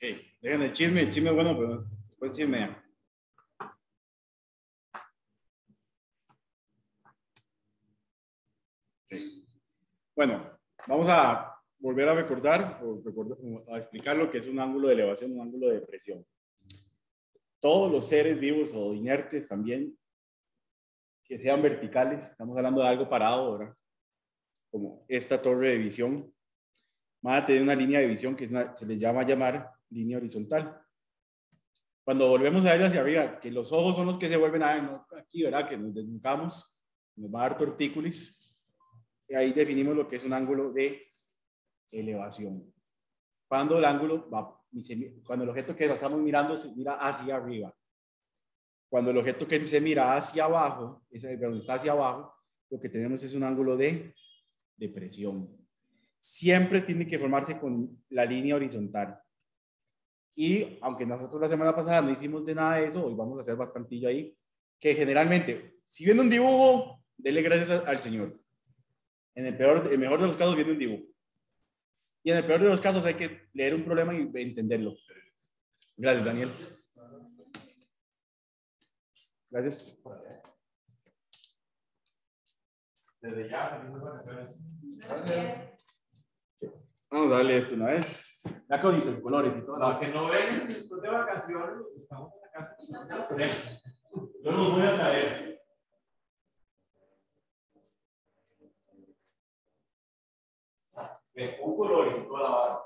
Okay. Dejen el chisme, el chisme es bueno, pero después chisme. Okay. Bueno, vamos a volver a recordar o recordar, a explicar lo que es un ángulo de elevación, un ángulo de presión. Todos los seres vivos o inertes también, que sean verticales, estamos hablando de algo parado, ¿verdad? Como esta torre de visión, van a tener una línea de visión que se les llama llamar línea horizontal. Cuando volvemos a ver hacia arriba, que los ojos son los que se vuelven a ver, aquí, ¿verdad? Que nos desnucamos, nos va a dar tortícolis. Y ahí definimos lo que es un ángulo de elevación. Cuando el ángulo va, cuando el objeto que estamos mirando se mira hacia arriba. Cuando el objeto que se mira hacia abajo, donde está hacia abajo, lo que tenemos es un ángulo de depresión. Siempre tiene que formarse con la línea horizontal. Y aunque nosotros la semana pasada no hicimos de nada de eso, hoy vamos a hacer bastantillo ahí, que generalmente, si viene un dibujo, dele gracias al Señor. En el, peor, el mejor de los casos viene un dibujo. Y en el peor de los casos hay que leer un problema y entenderlo. Gracias, Daniel. Gracias. Desde ya, Vamos a darle esto una vez. Ya con los colores y todo. Los que no ven después de vacaciones, estamos en la casa. Yo los voy a traer. un color y toda la barra.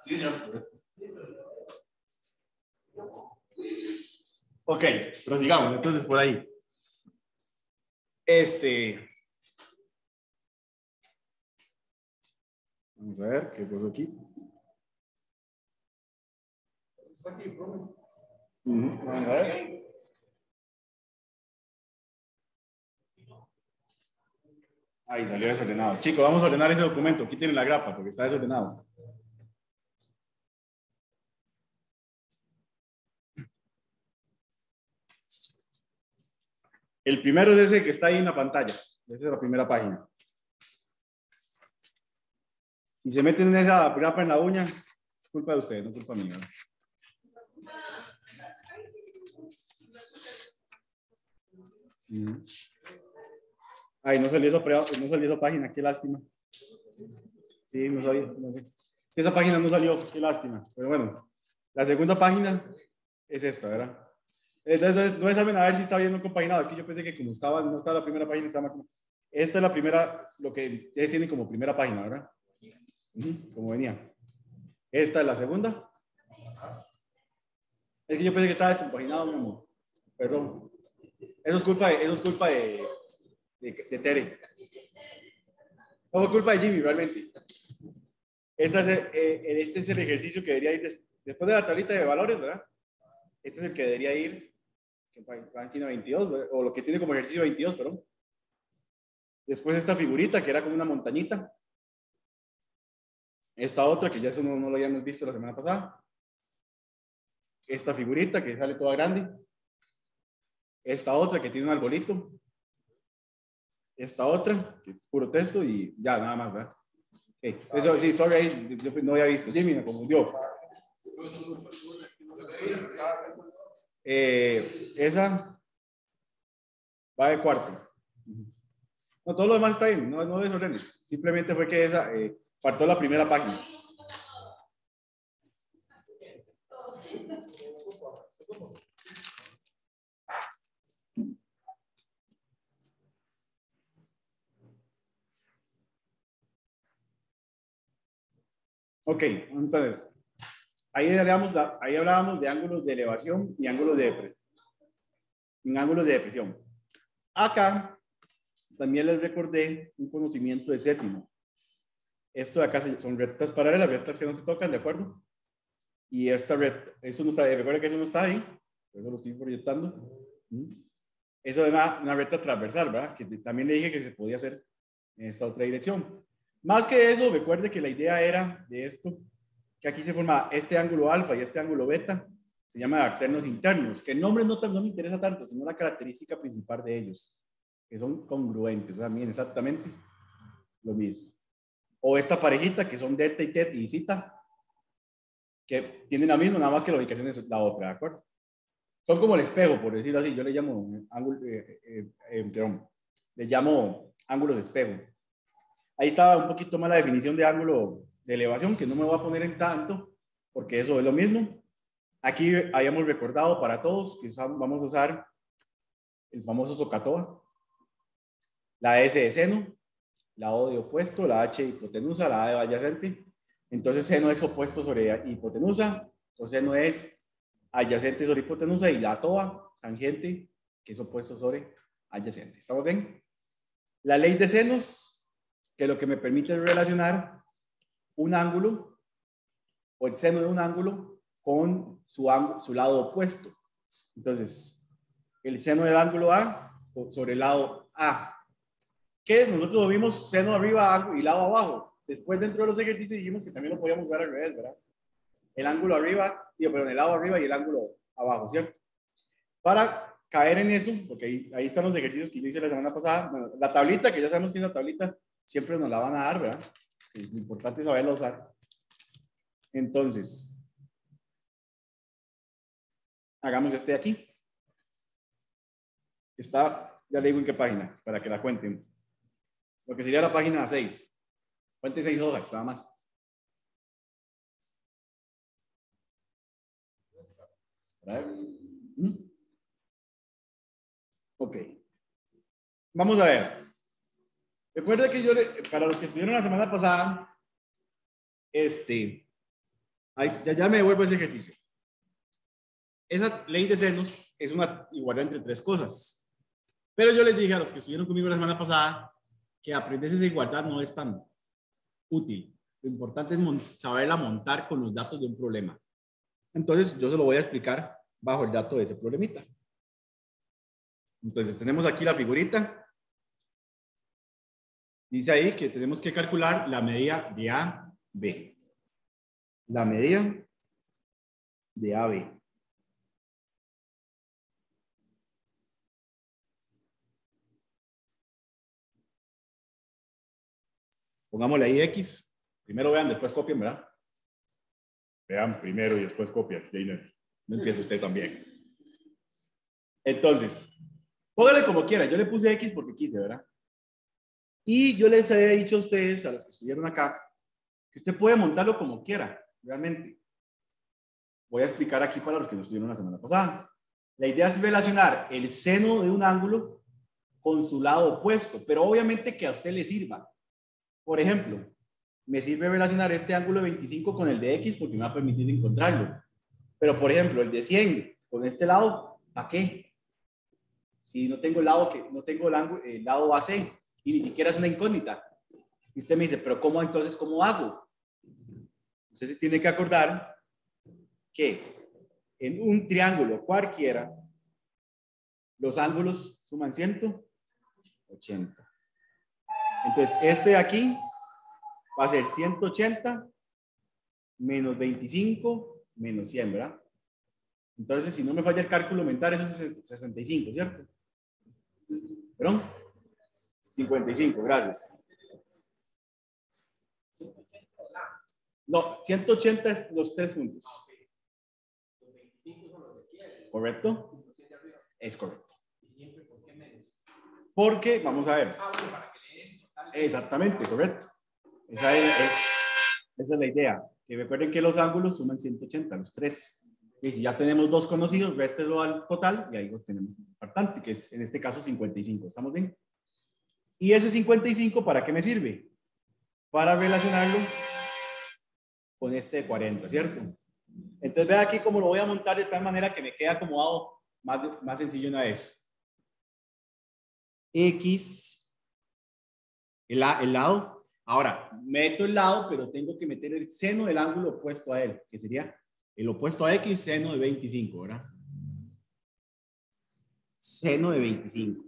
Sí, señor. Ok, prosigamos entonces por ahí. Este. Vamos a ver qué pasó aquí. Vamos a ver. Ahí salió desordenado. Chicos, vamos a ordenar ese documento. Aquí tienen la grapa porque está desordenado. El primero es ese que está ahí en la pantalla. Esa es la primera página. Y se meten en esa grapa en la uña, culpa de ustedes, no culpa mía. Ay, no salió esa, no salió esa página, qué lástima. Sí, no sé. Esa página no salió, qué lástima. Pero bueno, la segunda página es esta, ¿verdad? Entonces, no saben a ver si está bien compaginado. Es que yo pensé que como estaba, no estaba la primera página, estaba como... Esta es la primera, lo que ustedes tienen como primera página, ¿verdad? como venía. Esta es la segunda. Es que yo pensé que estaba descompaginado, mi amor. Perdón. Eso es culpa de, eso es culpa de, de, Tere. No culpa de Jimmy, realmente. Esta es, eh, este es el ejercicio que debería ir después de la tablita de valores, ¿verdad? Este es el que debería ir página 22, o lo que tiene como ejercicio 22, perdón. Después esta figurita que era como una montañita. Esta otra que ya eso no, lo habíamos visto la semana pasada. Esta figurita que sale toda grande. Esta otra que tiene un arbolito. Esta otra, que es puro texto y ya, nada más, ¿verdad? Eso sí, sorry, yo no había visto. Jimmy me confundió. Eh, esa va de cuarto. No, todo lo demás está bien, no, no desorden. Simplemente fue que esa eh, partió la primera página. Ok, entonces, Ahí hablábamos, ahí hablábamos de ángulos de elevación y ángulos de depresión. En ángulos de depresión. Acá también les recordé un conocimiento de séptimo. Esto de acá son rectas paralelas, rectas que no se tocan, ¿de acuerdo? Y esta recta, eso no está, recuerda que eso no está ahí, por eso lo estoy proyectando. ¿Mm? Eso es una, una recta transversal, ¿verdad? Que también le dije que se podía hacer en esta otra dirección. Más que eso, recuerde que la idea era de esto que aquí se forma este ángulo alfa y este ángulo beta, se llama arternos internos, que el nombre no, no me interesa tanto, sino la característica principal de ellos, que son congruentes, o sea, miren exactamente lo mismo. O esta parejita, que son delta y teta y cita, que tienen la misma, nada más que la ubicación es la otra, ¿de acuerdo? Son como el espejo, por decirlo así, yo le llamo ángulo, eh, eh, eh, le llamo ángulos espejo. Ahí estaba un poquito más la definición de ángulo de elevación, que no me voy a poner en tanto, porque eso es lo mismo. Aquí habíamos recordado para todos que vamos a usar el famoso Socatoa, la S de seno, la O de opuesto, la H de hipotenusa, la A de adyacente. Entonces seno es opuesto sobre hipotenusa, o seno es adyacente sobre hipotenusa y la TOA, tangente, que es opuesto sobre adyacente. ¿Estamos bien? La ley de senos, que lo que me permite relacionar un ángulo o el seno de un ángulo con su, su lado opuesto. Entonces, el seno del ángulo A sobre el lado A. Que nosotros vimos seno arriba y lado abajo. Después, dentro de los ejercicios, dijimos que también lo podíamos ver al revés, ¿verdad? El ángulo arriba, digo, pero el lado arriba y el ángulo abajo, ¿cierto? Para caer en eso, porque ahí, ahí están los ejercicios que yo hice la semana pasada. la tablita, que ya sabemos que es la tablita, siempre nos la van a dar, ¿verdad? Es importante saberla usar. Entonces, hagamos este de aquí. Está, ya le digo en qué página, para que la cuenten. Lo que sería la página 6. Cuente 6 hojas, nada más. ¿Mm? Ok. Vamos a ver. Recuerda que yo, para los que estuvieron la semana pasada, este, ya, ya me devuelvo ese ejercicio. Esa ley de senos es una igualdad entre tres cosas. Pero yo les dije a los que estuvieron conmigo la semana pasada que aprender esa igualdad no es tan útil. Lo importante es saberla montar con los datos de un problema. Entonces, yo se lo voy a explicar bajo el dato de ese problemita. Entonces, tenemos aquí la figurita. Dice ahí que tenemos que calcular la medida de AB. La medida de AB. Pongámosle ahí X. Primero vean, después copien, ¿verdad? Vean primero y después copian. No empieza usted también. Entonces, póngale como quiera. Yo le puse X porque quise, ¿verdad? Y yo les había dicho a ustedes, a los que estuvieron acá, que usted puede montarlo como quiera, realmente. Voy a explicar aquí para los que no estuvieron la semana pasada. La idea es relacionar el seno de un ángulo con su lado opuesto, pero obviamente que a usted le sirva. Por ejemplo, me sirve relacionar este ángulo de 25 con el de X porque me va a permitir encontrarlo. Pero, por ejemplo, el de 100 con este lado, ¿para qué? Si no tengo el lado, que, no tengo el, el lado AC, y ni siquiera es una incógnita. Y usted me dice, pero ¿cómo entonces, cómo hago? Usted se tiene que acordar que en un triángulo cualquiera, los ángulos suman 180. Entonces, este de aquí va a ser 180 menos 25 menos 100, ¿verdad? Entonces, si no me falla el cálculo mental, eso es 65, ¿cierto? ¿Perdón? 55, gracias. No, 180 es los tres juntos. ¿Correcto? Es correcto. Porque, vamos a ver. Exactamente, correcto. Esa es, esa es la idea. Que recuerden que los ángulos suman 180, los tres. Y si ya tenemos dos conocidos, réstelo al total y ahí lo tenemos faltante, que es en este caso 55. ¿Estamos bien? ¿Y ese 55 para qué me sirve? Para relacionarlo con este de 40, ¿cierto? Entonces, vea aquí cómo lo voy a montar de tal manera que me quede acomodado más, más sencillo una vez. X, el, el lado. Ahora, meto el lado, pero tengo que meter el seno del ángulo opuesto a él, que sería el opuesto a X, seno de 25, ¿verdad? Seno de 25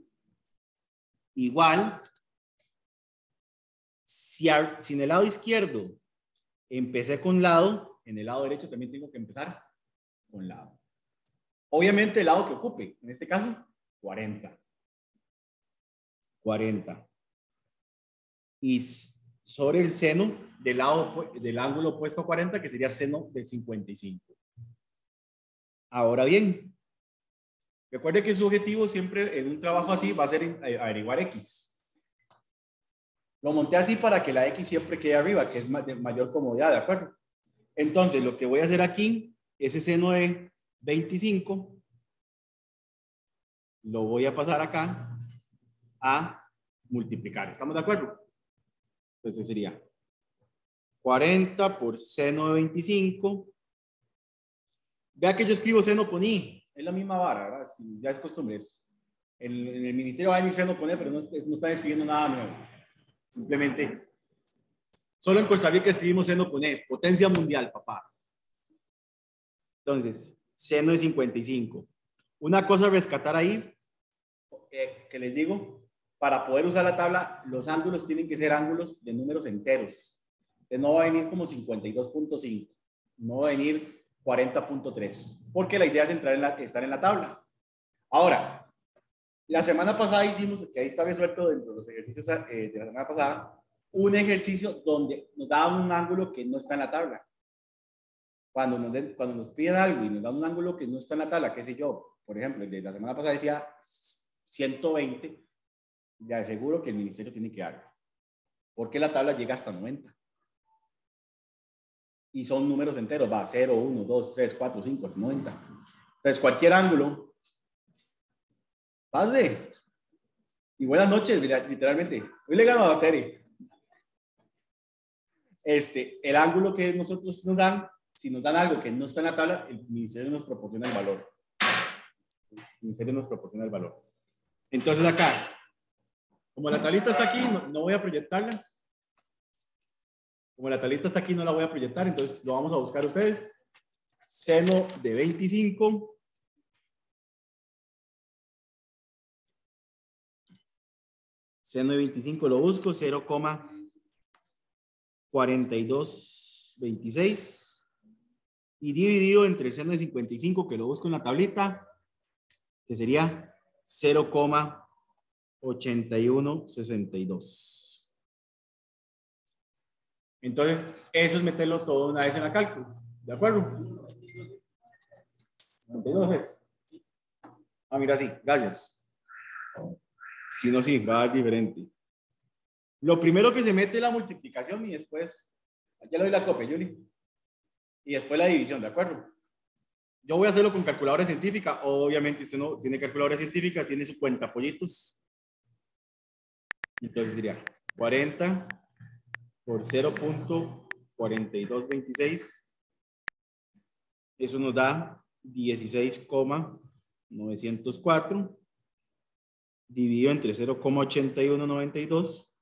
igual, si, en el lado izquierdo empecé con lado, en el lado derecho también tengo que empezar con lado. Obviamente el lado que ocupe, en este caso, 40. 40. Y sobre el seno del lado del ángulo opuesto a 40, que sería seno de 55. Ahora bien, recuerde que su objetivo siempre en un trabajo así va a ser eh, averiguar X. Lo monté así para que la X siempre quede arriba, que es de mayor comodidad, ¿de acuerdo? Entonces, lo que voy a hacer aquí, ese seno de 25, lo voy a pasar acá a multiplicar. ¿Estamos de acuerdo? Entonces sería 40 por seno de 25. Vea que yo escribo seno con i. Es la misma vara, ¿verdad? ya es costumbre. En, el ministerio hay seno con e, pero no, no están escribiendo nada nuevo. Simplemente, solo en Costa Rica escribimos seno con E, potencia mundial, papá. Entonces, seno de 55. Una cosa a rescatar ahí, eh, que les digo, para poder usar la tabla, los ángulos tienen que ser ángulos de números enteros. Entonces no va a venir como 52.5, no va a venir 40.3, porque la idea es entrar en la, estar en la tabla. Ahora, la semana pasada hicimos, que ahí está resuelto dentro de los ejercicios eh, de la semana pasada, un ejercicio donde nos daban un ángulo que no está en la tabla. Cuando nos, cuando nos piden algo y nos dan un ángulo que no está en la tabla, qué sé yo, por ejemplo, el de la semana pasada decía 120, ya seguro que el ministerio tiene que dar. Porque la tabla llega hasta 90. Y son números enteros, va 0, 1, 2, 3, 4, 5, 90. Entonces, cualquier ángulo Pase. Y buenas noches, literalmente. Hoy le gano a Bateri. Este, el ángulo que nosotros nos dan, si nos dan algo que no está en la tabla, el ministerio nos proporciona el valor. El ministerio nos proporciona el valor. Entonces acá, como la tablita está aquí, no voy a proyectarla. Como la tablita está aquí, no la voy a proyectar, entonces lo vamos a buscar ustedes. Seno de 25 Seno de 25 lo busco, 0,4226 y dividido entre el seno de 55 que lo busco en la tablita, que sería 0,8162. Entonces, eso es meterlo todo una vez en la cálculo. ¿De acuerdo? 92 es. Ah, mira, sí, gracias. Si no, sí, va a dar diferente. Lo primero que se mete es la multiplicación y después, ya le doy la copia, Yuli. Y después la división, ¿de acuerdo? Yo voy a hacerlo con calculadora científica. Obviamente, usted no tiene calculadora científica, tiene su cuenta pollitos. Entonces sería 40 por 0.4226. Eso nos da 16,904 dividido entre 0,8192.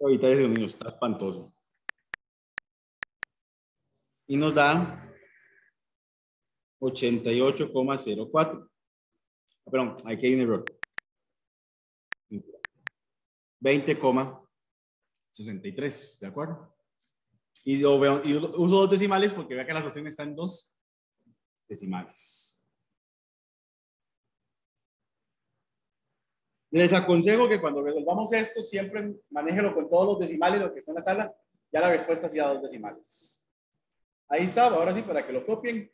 Ahorita ese niño está espantoso. Y nos da 88,04. Ah, perdón, aquí hay un error. 20,63, ¿de acuerdo? Y, yo veo, y uso dos decimales porque vea que las opciones están en dos decimales. Les aconsejo que cuando resolvamos esto, siempre manéjelo con todos los decimales, lo que está en la tabla, ya la respuesta sea dos decimales. Ahí está, ahora sí, para que lo copien.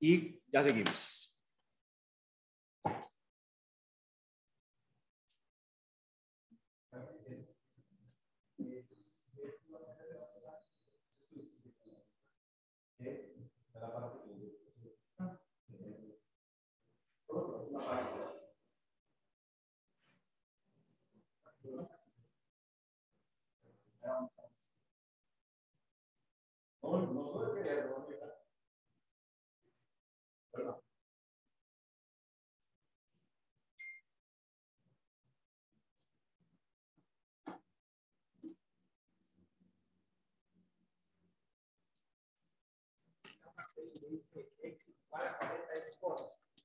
Y ya seguimos. No, no solo que Perdón.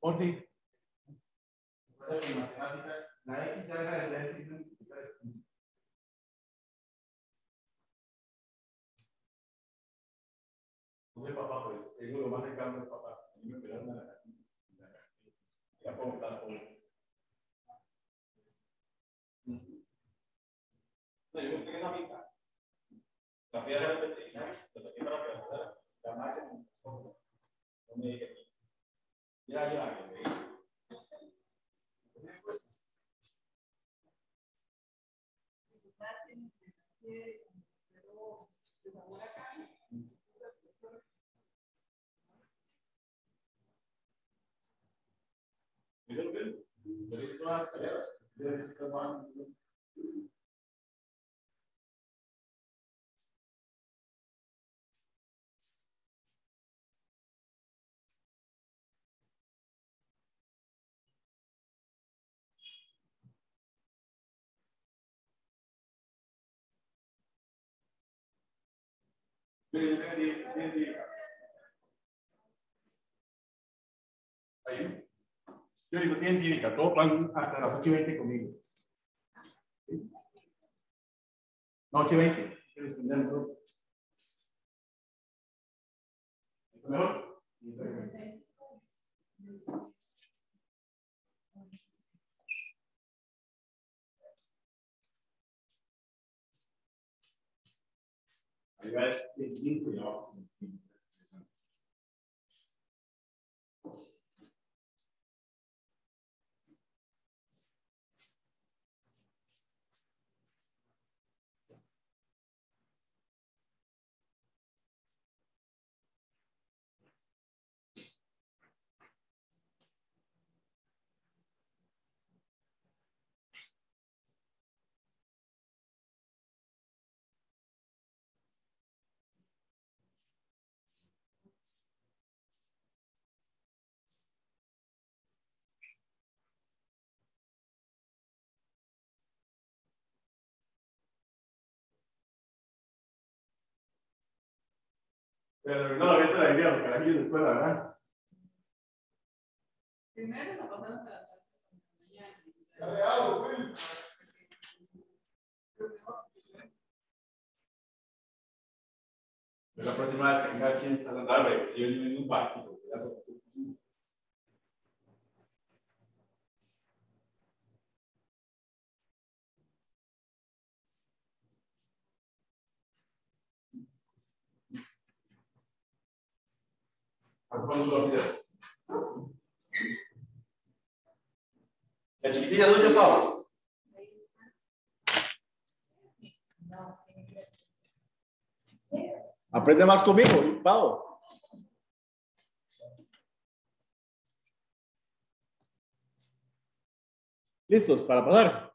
Por si. La X ya deja de ser No soy papá, pero tengo lo más cercano del papá. A mí me operaron a la Ya puedo estar pobre. No, yo me pegué la mitad. La piedra del veterinario, la metí para que la la más se no me dije. Ya, ya, ya. Ahí. Yo digo, tienen cívica, todos van hasta las 8 y 20 conmigo. No, 8 y 20. ¿Mejor? Arriba es 25 y Pero no, ahorita la idea, los carajillos de escuela, ¿verdad? Primero la pasaron hasta la La próxima vez que venga aquí a Santa Bárbara, si yo en un parque, ¿Cuándo lo La chiquitilla doña Pau. Aprende más conmigo, Pau. ¿Listos para pasar?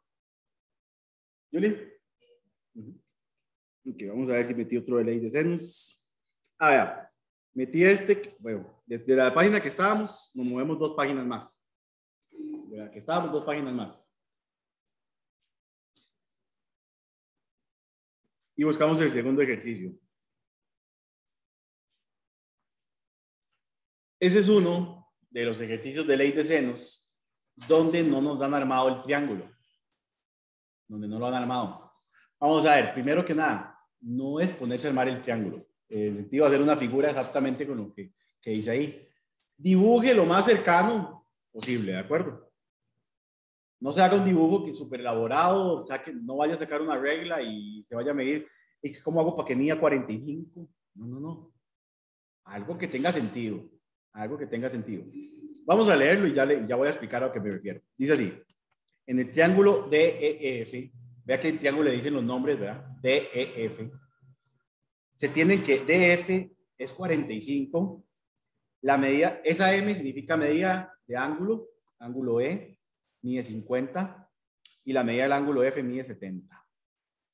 Yuli. Ok, vamos a ver si metí otro de ley de senos. Ah, ya. Metí este, bueno, desde la página que estábamos, nos movemos dos páginas más. De la que estábamos, dos páginas más. Y buscamos el segundo ejercicio. Ese es uno de los ejercicios de ley de senos donde no nos han armado el triángulo. Donde no lo han armado. Vamos a ver, primero que nada, no es ponerse a armar el triángulo. El sentido hacer una figura exactamente con lo que, que dice ahí. Dibuje lo más cercano posible, ¿de acuerdo? No se haga un dibujo que es súper elaborado, o sea, que no vaya a sacar una regla y se vaya a medir. ¿Y cómo hago para que mida 45? No, no, no. Algo que tenga sentido. Algo que tenga sentido. Vamos a leerlo y ya, le, ya voy a explicar a lo que me refiero. Dice así. En el triángulo DEF, vea que el triángulo le dicen los nombres, ¿verdad? DEF se tienen que DF es 45. La medida, esa M significa medida de ángulo, ángulo E, mide 50, y la medida del ángulo F mide 70.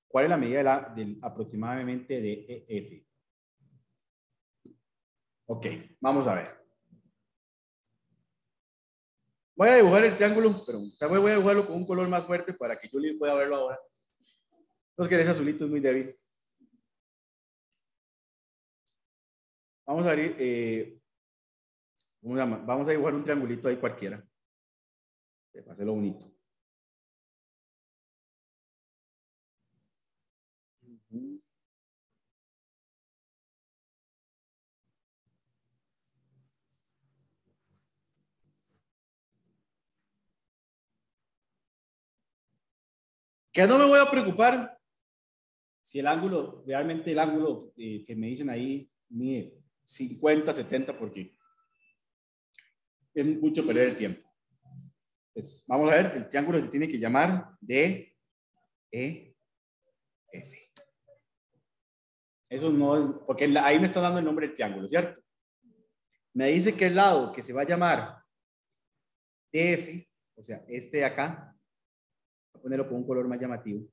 ¿Cuál es la medida del, aproximadamente de EF? Ok, vamos a ver. Voy a dibujar el triángulo, pero voy a dibujarlo con un color más fuerte para que Julie pueda verlo ahora. No es que ese azulito es muy débil. Vamos a abrir, eh, una, vamos a dibujar un triangulito ahí cualquiera. Eh, para hacerlo bonito. Que no me voy a preocupar si el ángulo, realmente el ángulo eh, que me dicen ahí, mide 50, 70, porque es mucho perder el tiempo. Pues vamos a ver, el triángulo se tiene que llamar D, E, F. Eso no es, porque ahí me está dando el nombre del triángulo, ¿cierto? Me dice que el lado que se va a llamar DF, o sea, este de acá, voy a ponerlo con un color más llamativo.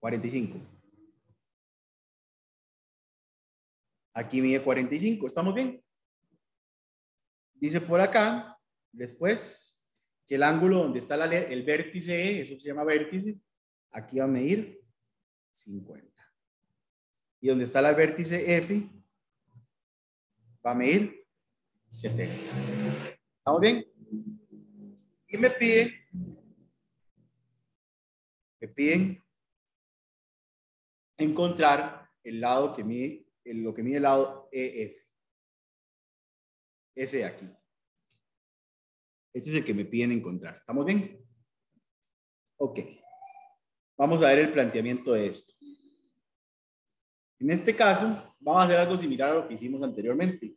45. Aquí mide 45, ¿estamos bien? Dice por acá, después, que el ángulo donde está la, el vértice E, eso se llama vértice, aquí va a medir 50. Y donde está el vértice F, va a medir 70. ¿Estamos bien? Y me pide, me piden encontrar el lado que mide, lo que mide el lado EF. Ese de aquí. Este es el que me piden encontrar. ¿Estamos bien? Ok. Vamos a ver el planteamiento de esto. En este caso, vamos a hacer algo similar a lo que hicimos anteriormente.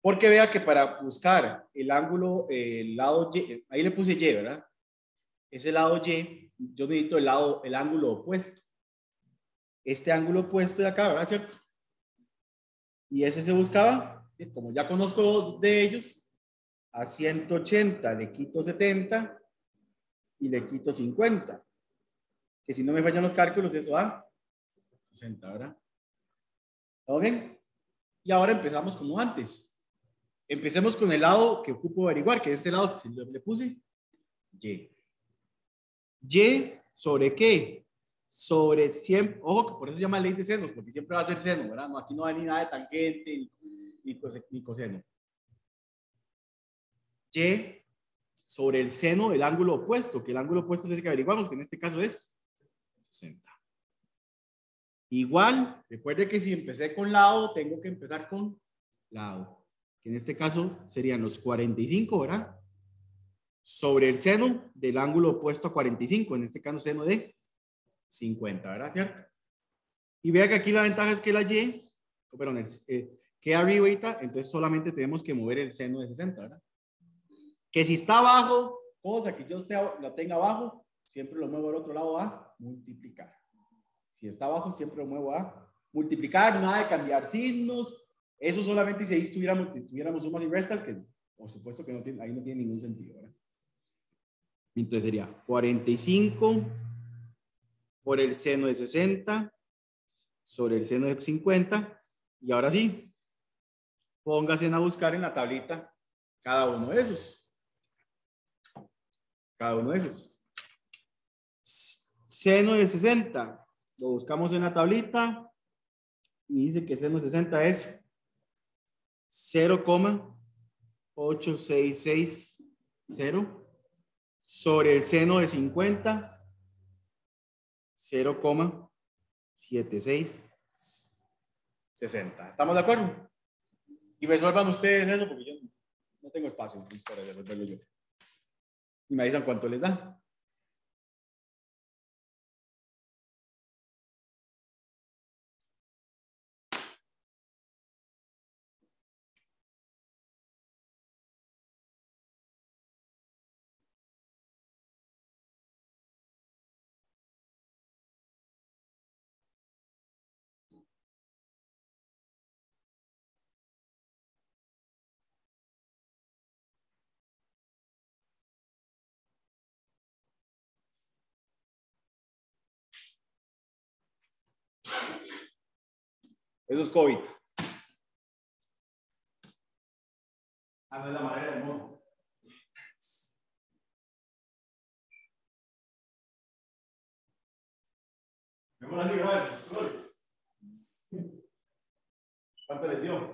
Porque vea que para buscar el ángulo, el lado Y, ahí le puse Y, ¿verdad? Ese lado Y, yo necesito el lado, el ángulo opuesto. Este ángulo opuesto de acá, ¿verdad? ¿Cierto? Y ese se buscaba, como ya conozco de ellos, a 180 le quito 70 y le quito 50. Que si no me fallan los cálculos, eso da 60, ¿verdad? ¿Todo bien? Y ahora empezamos como antes. Empecemos con el lado que ocupo averiguar, que es este lado que le puse Y. Y sobre qué? Sobre siempre, ojo, por eso se llama ley de senos, porque siempre va a ser seno, ¿verdad? No, aquí no hay ni nada de tangente ni, ni coseno. Y sobre el seno del ángulo opuesto, que el ángulo opuesto es el que averiguamos, que en este caso es 60. Igual, recuerde que si empecé con lado, tengo que empezar con lado, que en este caso serían los 45, ¿verdad? Sobre el seno del ángulo opuesto a 45, en este caso seno de 50, ¿verdad? ¿Cierto? Y vea que aquí la ventaja es que la Y, perdón, el, eh, que arriba entonces solamente tenemos que mover el seno de 60, ¿verdad? Que si está abajo, cosa que yo esté, la tenga abajo, siempre lo muevo al otro lado a multiplicar. Si está abajo, siempre lo muevo a multiplicar, nada de cambiar signos. Eso solamente si ahí tuviéramos, tuviéramos sumas y restas, que por supuesto que no tiene, ahí no tiene ningún sentido. ¿verdad? Entonces sería 45 por el seno de 60 sobre el seno de 50. Y ahora sí, póngase a buscar en la tablita cada uno de esos. Cada uno de esos. Seno de 60 lo buscamos en la tablita y dice que seno 60 es 0,8660 sobre el seno de 50 0,7660. ¿Estamos de acuerdo? Y resuelvan ustedes eso porque yo no tengo espacio para resolverlo yo. Y me dicen cuánto les da. Eso es COVID. Ah, no es la manera del así, gracias. ¿Cuánto les dio?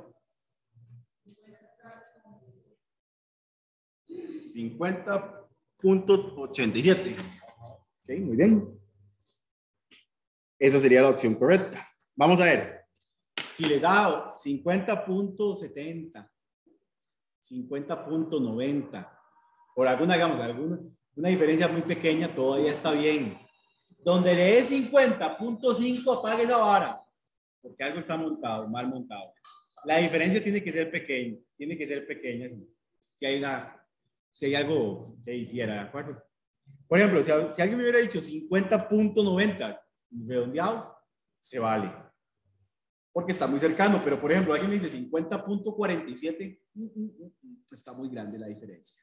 50.87. Ok, muy bien. Esa sería la opción correcta. Vamos a ver. Si le da 50.70, 50.90, por alguna, digamos, alguna, una diferencia muy pequeña, todavía está bien. Donde le dé 50.5, apague esa vara, porque algo está montado, mal montado. La diferencia tiene que ser pequeña, tiene que ser pequeña si hay, una, si hay algo que difiera, ¿de acuerdo? Por ejemplo, si, si alguien me hubiera dicho 50.90 redondeado, se vale. Porque está muy cercano, pero por ejemplo, alguien me dice 50.47, mm, mm, mm, está muy grande la diferencia.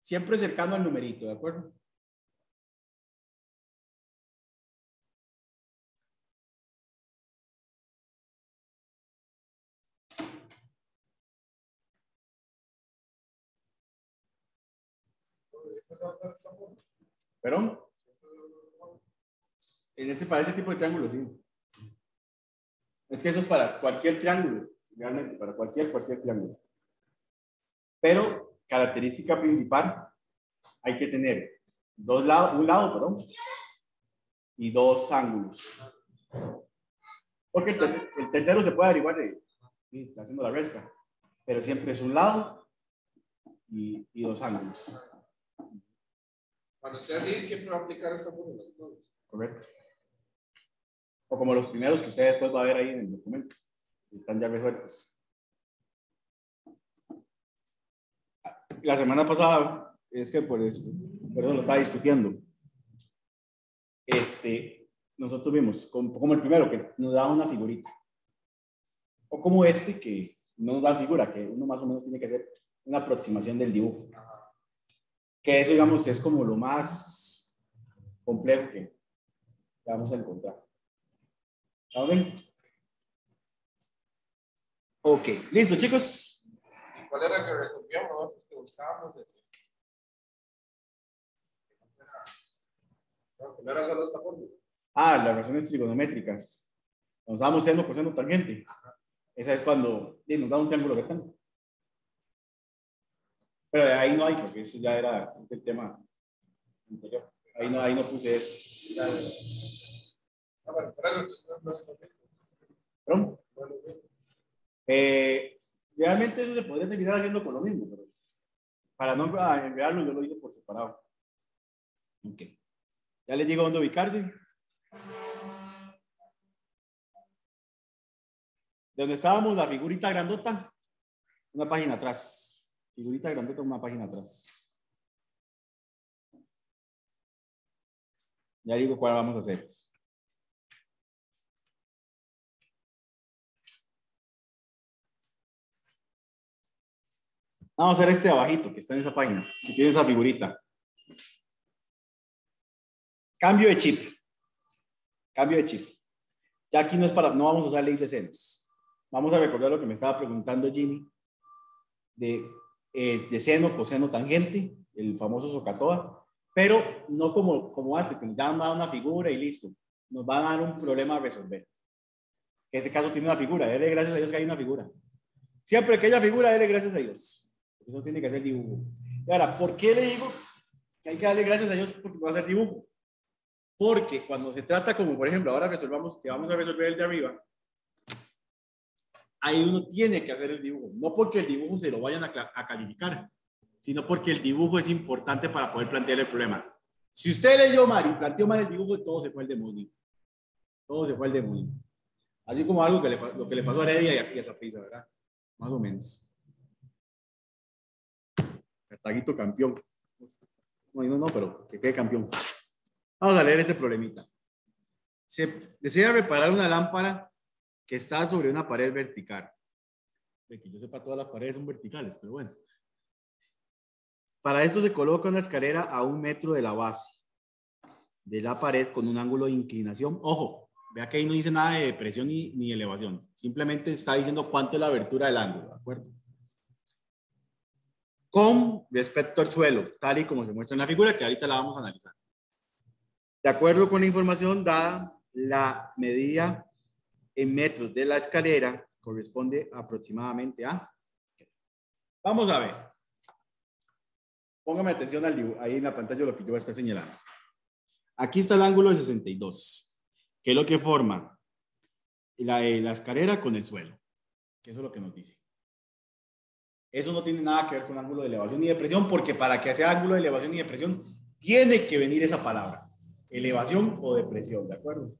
Siempre cercano al numerito, ¿de acuerdo? ¿Perdón? En este, para ese tipo de triángulo, sí. Es que eso es para cualquier triángulo, realmente, para cualquier, cualquier triángulo. Pero, característica principal, hay que tener dos lados, un lado, perdón, y dos ángulos. Porque el tercero, se puede averiguar de, haciendo la resta, pero siempre es un lado y, y dos ángulos. Cuando sea así, siempre va a aplicar esta fórmula. Correcto. O como los primeros que usted después va a ver ahí en el documento. Están ya resueltos. La semana pasada, es que por eso, por lo estaba discutiendo. Este, nosotros vimos como, como el primero que nos da una figurita. O como este que no nos da figura, que uno más o menos tiene que hacer una aproximación del dibujo. Que eso, digamos, es como lo más complejo que vamos a encontrar. Ok, listo, chicos. ¿Cuál era el que resolvíamos nosotros que buscábamos? No era solo esta fórmula. Ah, las relaciones trigonométricas. Nos damos seno por seno tangente. Esa es cuando nos da un triángulo rectángulo. Pero de ahí no hay, porque eso ya era el tema anterior. Ahí no, ahí no puse eso. ¿Perdón? Eh, realmente eso se podría terminar haciendo con lo mismo, pero para no enviarlo yo lo hice por separado. Ok. Ya les digo dónde ubicarse. De donde estábamos, la figurita grandota, una página atrás. Figurita grandota, una página atrás. Ya digo cuál vamos a hacer. Vamos a hacer este abajito que está en esa página, que tiene esa figurita. Cambio de chip. Cambio de chip. Ya aquí no es para, no vamos a usar ley de senos. Vamos a recordar lo que me estaba preguntando Jimmy de, eh, de seno, coseno, tangente, el famoso Socatoa, pero no como, como antes, que nos dan una figura y listo. Nos van a dar un problema a resolver. En ese caso tiene una figura. Dele gracias a Dios que hay una figura. Siempre que haya figura, dele gracias a Dios. Eso tiene que ser dibujo. ahora, ¿por qué le digo que hay que darle gracias a Dios porque va a ser dibujo? Porque cuando se trata, como por ejemplo, ahora resolvamos, que vamos a resolver el de arriba, ahí uno tiene que hacer el dibujo. No porque el dibujo se lo vayan a, calificar, sino porque el dibujo es importante para poder plantear el problema. Si usted leyó mal y planteó mal el dibujo, todo se fue al demonio. Todo se fue al demonio. Así como algo que le, lo que le pasó a Heredia y a Zapriza, ¿verdad? Más o menos. Cartaguito campeón. No, no, no, pero que quede campeón. Vamos a leer este problemita. Se desea reparar una lámpara que está sobre una pared vertical. De que yo sepa, todas las paredes son verticales, pero bueno. Para esto se coloca una escalera a un metro de la base de la pared con un ángulo de inclinación. Ojo, vea que ahí no dice nada de presión ni, ni elevación. Simplemente está diciendo cuánto es la abertura del ángulo, ¿de acuerdo? Con respecto al suelo, tal y como se muestra en la figura que ahorita la vamos a analizar. De acuerdo con la información dada, la medida en metros de la escalera corresponde aproximadamente a... Vamos a ver. Póngame atención al ahí en la pantalla lo que yo voy a estar señalando. Aquí está el ángulo de 62. que es lo que forma la, eh, la escalera con el suelo. Eso es lo que nos dice. Eso no tiene nada que ver con ángulo de elevación ni depresión, porque para que sea ángulo de elevación y depresión, tiene que venir esa palabra, elevación o depresión, ¿de acuerdo?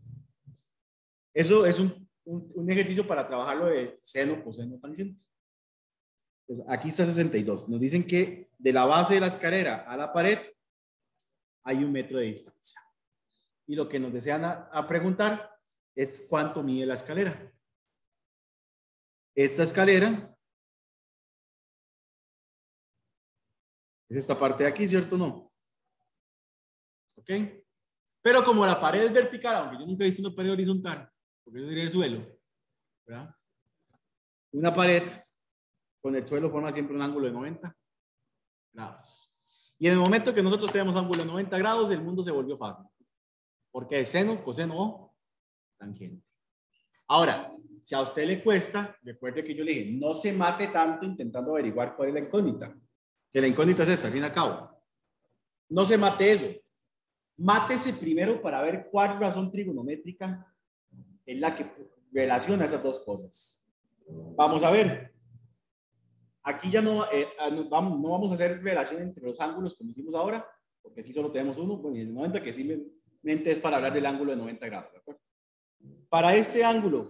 Eso es un, un, ejercicio para trabajarlo de seno, coseno, tangente. Pues aquí está 62. Nos dicen que de la base de la escalera a la pared hay un metro de distancia. Y lo que nos desean a preguntar es cuánto mide la escalera. Esta escalera Es esta parte de aquí, ¿cierto o no? ¿Ok? Pero como la pared es vertical, aunque yo nunca he visto una pared horizontal, porque yo diría el suelo, ¿verdad? Una pared con el suelo forma siempre un ángulo de 90 grados. Y en el momento que nosotros tenemos ángulo de 90 grados, el mundo se volvió fácil. Porque es seno, coseno o tangente. Ahora, si a usted le cuesta, recuerde que yo le dije, no se mate tanto intentando averiguar cuál es la incógnita que la incógnita es esta, al fin y al cabo. No se mate eso. Mátese primero para ver cuál razón trigonométrica es la que relaciona esas dos cosas. Vamos a ver. Aquí ya no, eh, ah, vamos, a hacer relación entre los ángulos como hicimos ahora, porque aquí solo tenemos uno, pues el 90 que simplemente es para hablar del ángulo de 90 grados. Para este ángulo,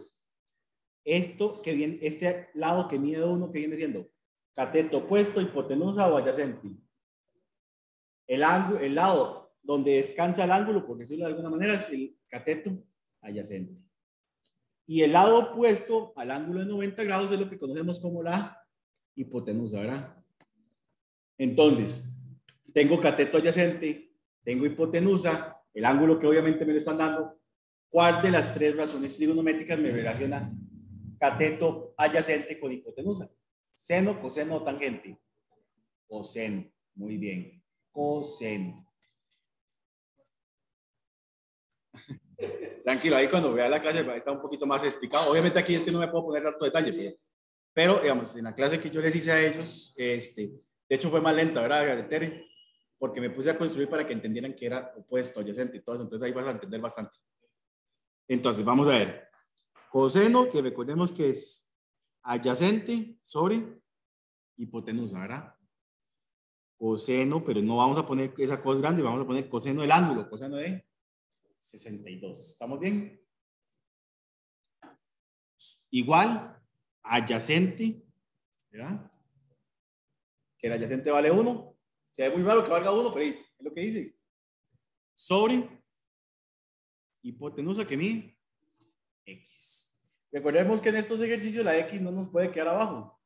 esto que viene, este lado que mide uno, que viene siendo cateto opuesto, hipotenusa o adyacente. El, el lado donde descansa el ángulo, por decirlo de alguna manera, es el cateto adyacente. Y el lado opuesto al ángulo de 90 grados es lo que conocemos como la hipotenusa, ¿verdad? Entonces, tengo cateto adyacente, tengo hipotenusa, el ángulo que obviamente me lo están dando. ¿Cuál de las tres razones trigonométricas me relaciona cateto adyacente con hipotenusa? Seno, coseno o tangente. Coseno. Muy bien. Coseno. Tranquilo, ahí cuando vea la clase está un poquito más explicado. Obviamente aquí es que no me puedo poner tanto detalle, pero, digamos, en la clase que yo les hice a ellos, este, de hecho fue más lenta, ¿verdad, Tere? Porque me puse a construir para que entendieran que era opuesto, adyacente y todo eso. Entonces ahí vas a entender bastante. Entonces, vamos a ver. Coseno, que recordemos que es adyacente sobre hipotenusa, ¿verdad? Coseno, pero no vamos a poner esa cosa grande, vamos a poner coseno del ángulo, coseno de 62. ¿Estamos bien? Igual, adyacente, ¿verdad? Que el adyacente vale 1. Se ve muy malo que valga 1, pero es lo que dice. Sobre hipotenusa que mide X. Recordemos que en estos ejercicios la X no nos puede quedar abajo.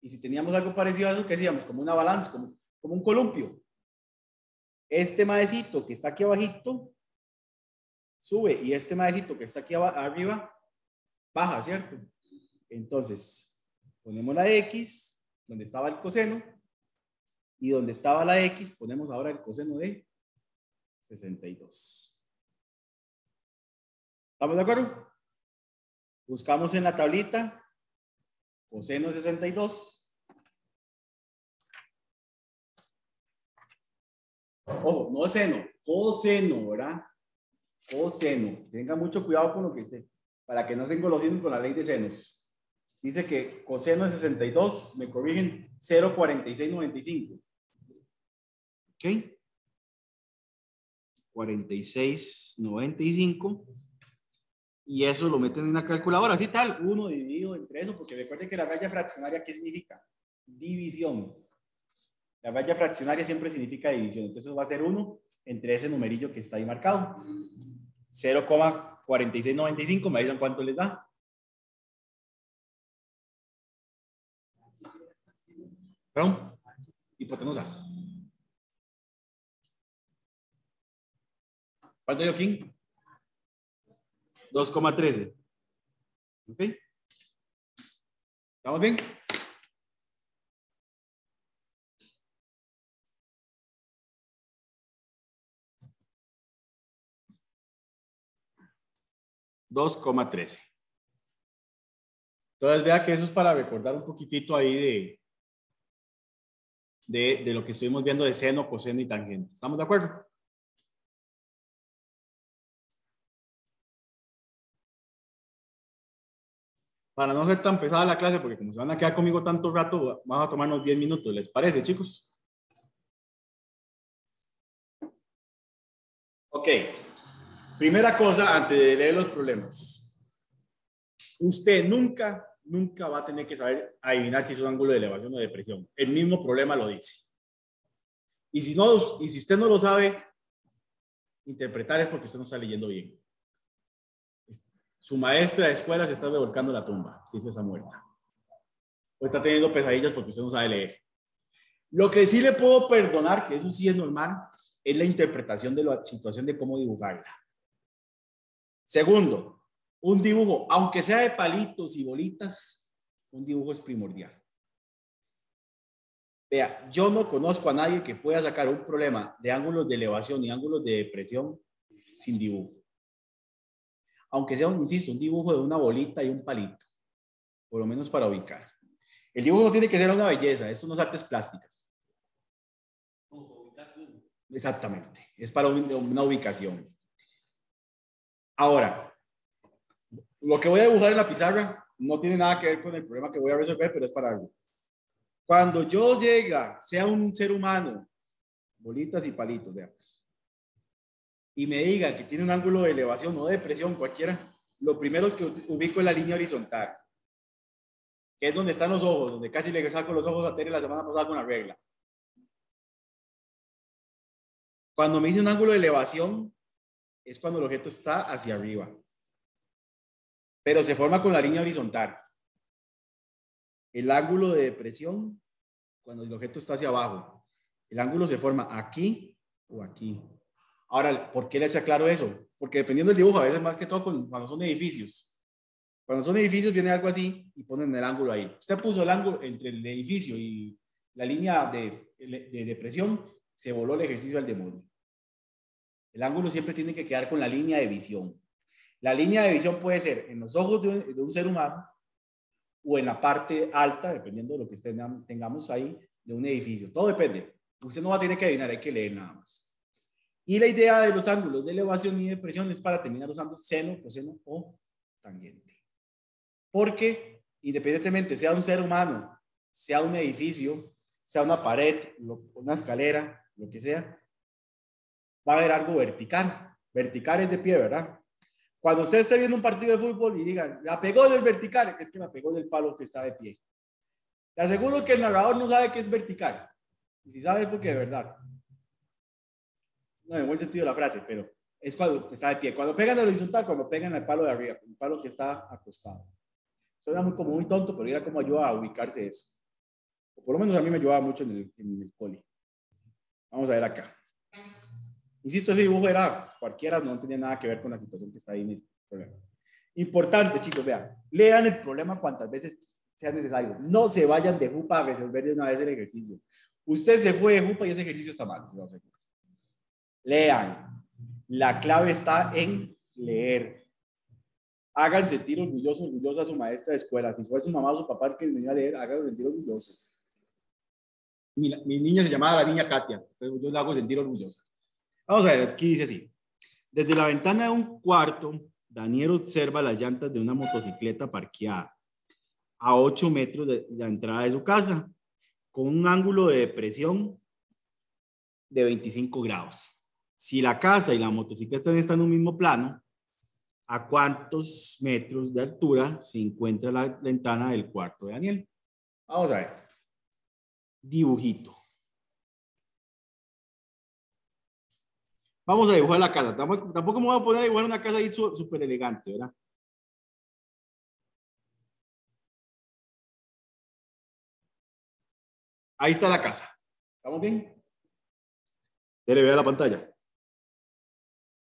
Y si teníamos algo parecido a eso, ¿qué decíamos? Como una balanza, como, un columpio. Este maecito que está aquí abajito sube y este maecito que está aquí arriba baja, ¿cierto? Entonces, ponemos la X donde estaba el coseno y donde estaba la X ponemos ahora el coseno de 62. ¿Estamos de acuerdo? Buscamos en la tablita coseno 62. Ojo, no seno, coseno, ¿verdad? Coseno. Tenga mucho cuidado con lo que dice, para que no se engolosinen con la ley de senos. Dice que coseno de 62, me corrigen, 0.4695. ¿Ok? 4695 y eso lo meten en una calculadora, así tal, uno dividido entre eso, porque recuerden que la raya fraccionaria, ¿qué significa? División. La raya fraccionaria siempre significa división, entonces va a ser uno entre ese numerillo que está ahí marcado. 0,4695, me dicen cuánto les da. Perdón, hipotenusa. ¿Cuánto dio King? 2,13. ¿Ok? ¿Estamos bien? Dos coma trece. Entonces vea que eso es para recordar un poquitito ahí de, de, de lo que estuvimos viendo de seno, coseno y tangente. ¿Estamos de acuerdo? Para no ser tan pesada la clase, porque como se van a quedar conmigo tanto rato, vamos a tomarnos 10 minutos. ¿Les parece, chicos? Ok. Primera cosa antes de leer los problemas. Usted nunca, nunca va a tener que saber adivinar si es un ángulo de elevación o de presión. El mismo problema lo dice. Y si, no, y si usted no lo sabe interpretar es porque usted no está leyendo bien. Su maestra de escuela se está revolcando la tumba, si se está muerta. O está teniendo pesadillas porque usted no sabe leer. Lo que sí le puedo perdonar, que eso sí es normal, es la interpretación de la situación de cómo dibujarla. Segundo, un dibujo, aunque sea de palitos y bolitas, un dibujo es primordial. Vea, yo no conozco a nadie que pueda sacar un problema de ángulos de elevación y ángulos de depresión sin dibujo aunque sea un, insisto, un dibujo de una bolita y un palito, por lo menos para ubicar. El dibujo no tiene que ser una belleza, esto no es artes plásticas. Exactamente, es para una ubicación. Ahora, lo que voy a dibujar en la pizarra no tiene nada que ver con el problema que voy a resolver, pero es para algo. Cuando yo llega, sea un ser humano, bolitas y palitos, veamos y me digan que tiene un ángulo de elevación o de presión cualquiera, lo primero que ubico es la línea horizontal, que es donde están los ojos, donde casi le saco los ojos a Tere la semana pasada con la regla. Cuando me dice un ángulo de elevación, es cuando el objeto está hacia arriba, pero se forma con la línea horizontal. El ángulo de depresión, cuando el objeto está hacia abajo, el ángulo se forma aquí o aquí. Ahora, ¿por qué les aclaro eso? Porque dependiendo del dibujo, a veces más que todo cuando son edificios. Cuando son edificios viene algo así y ponen el ángulo ahí. Usted puso el ángulo entre el edificio y la línea de, de depresión, se voló el ejercicio al demonio. El ángulo siempre tiene que quedar con la línea de visión. La línea de visión puede ser en los ojos de un, de un ser humano o en la parte alta, dependiendo de lo que tengamos ahí, de un edificio. Todo depende. Usted no va a tener que adivinar, hay que leer nada más. Y la idea de los ángulos de elevación y de presión es para terminar usando seno, coseno o tangente. Porque independientemente sea un ser humano, sea un edificio, sea una pared, una escalera, lo que sea, va a haber algo vertical. Vertical es de pie, ¿verdad? Cuando usted esté viendo un partido de fútbol y digan, la pegó del vertical, es que la pegó del palo que está de pie. Le aseguro que el narrador no sabe qué es vertical. Y si sabe es porque de verdad no en buen sentido la frase, pero es cuando está de pie. Cuando pegan el horizontal, cuando pegan el palo de arriba, el palo que está acostado. Suena muy, como muy tonto, pero era como ayuda a ubicarse eso. Por lo menos a mí me ayudaba mucho en el, en el poli. Vamos a ver acá. Insisto, ese dibujo era cualquiera, no tenía nada que ver con la situación que está ahí en el problema. Importante, chicos, vean, lean el problema cuantas veces sea necesario. No se vayan de jupa a resolver de una vez el ejercicio. Usted se fue de jupa y ese ejercicio está mal. Lean. La clave está en leer. Hagan sentir orgulloso, orgullosa a su maestra de escuela. Si fue su mamá o su papá que venía a leer, hagan sentir orgulloso. Mi, mi, niña se llamaba la niña Katia, pero yo la hago sentir orgullosa. Vamos a ver, aquí dice así. Desde la ventana de un cuarto, Daniel observa las llantas de una motocicleta parqueada a 8 metros de la entrada de su casa, con un ángulo de depresión de 25 grados si la casa y la motocicleta están en un mismo plano, ¿a cuántos metros de altura se encuentra la ventana del cuarto de Daniel? Vamos a ver. Dibujito. Vamos a dibujar la casa. Tampoco, me voy a poner a dibujar una casa ahí súper elegante, ¿verdad? Ahí está la casa. ¿Estamos bien? Ya le veo la pantalla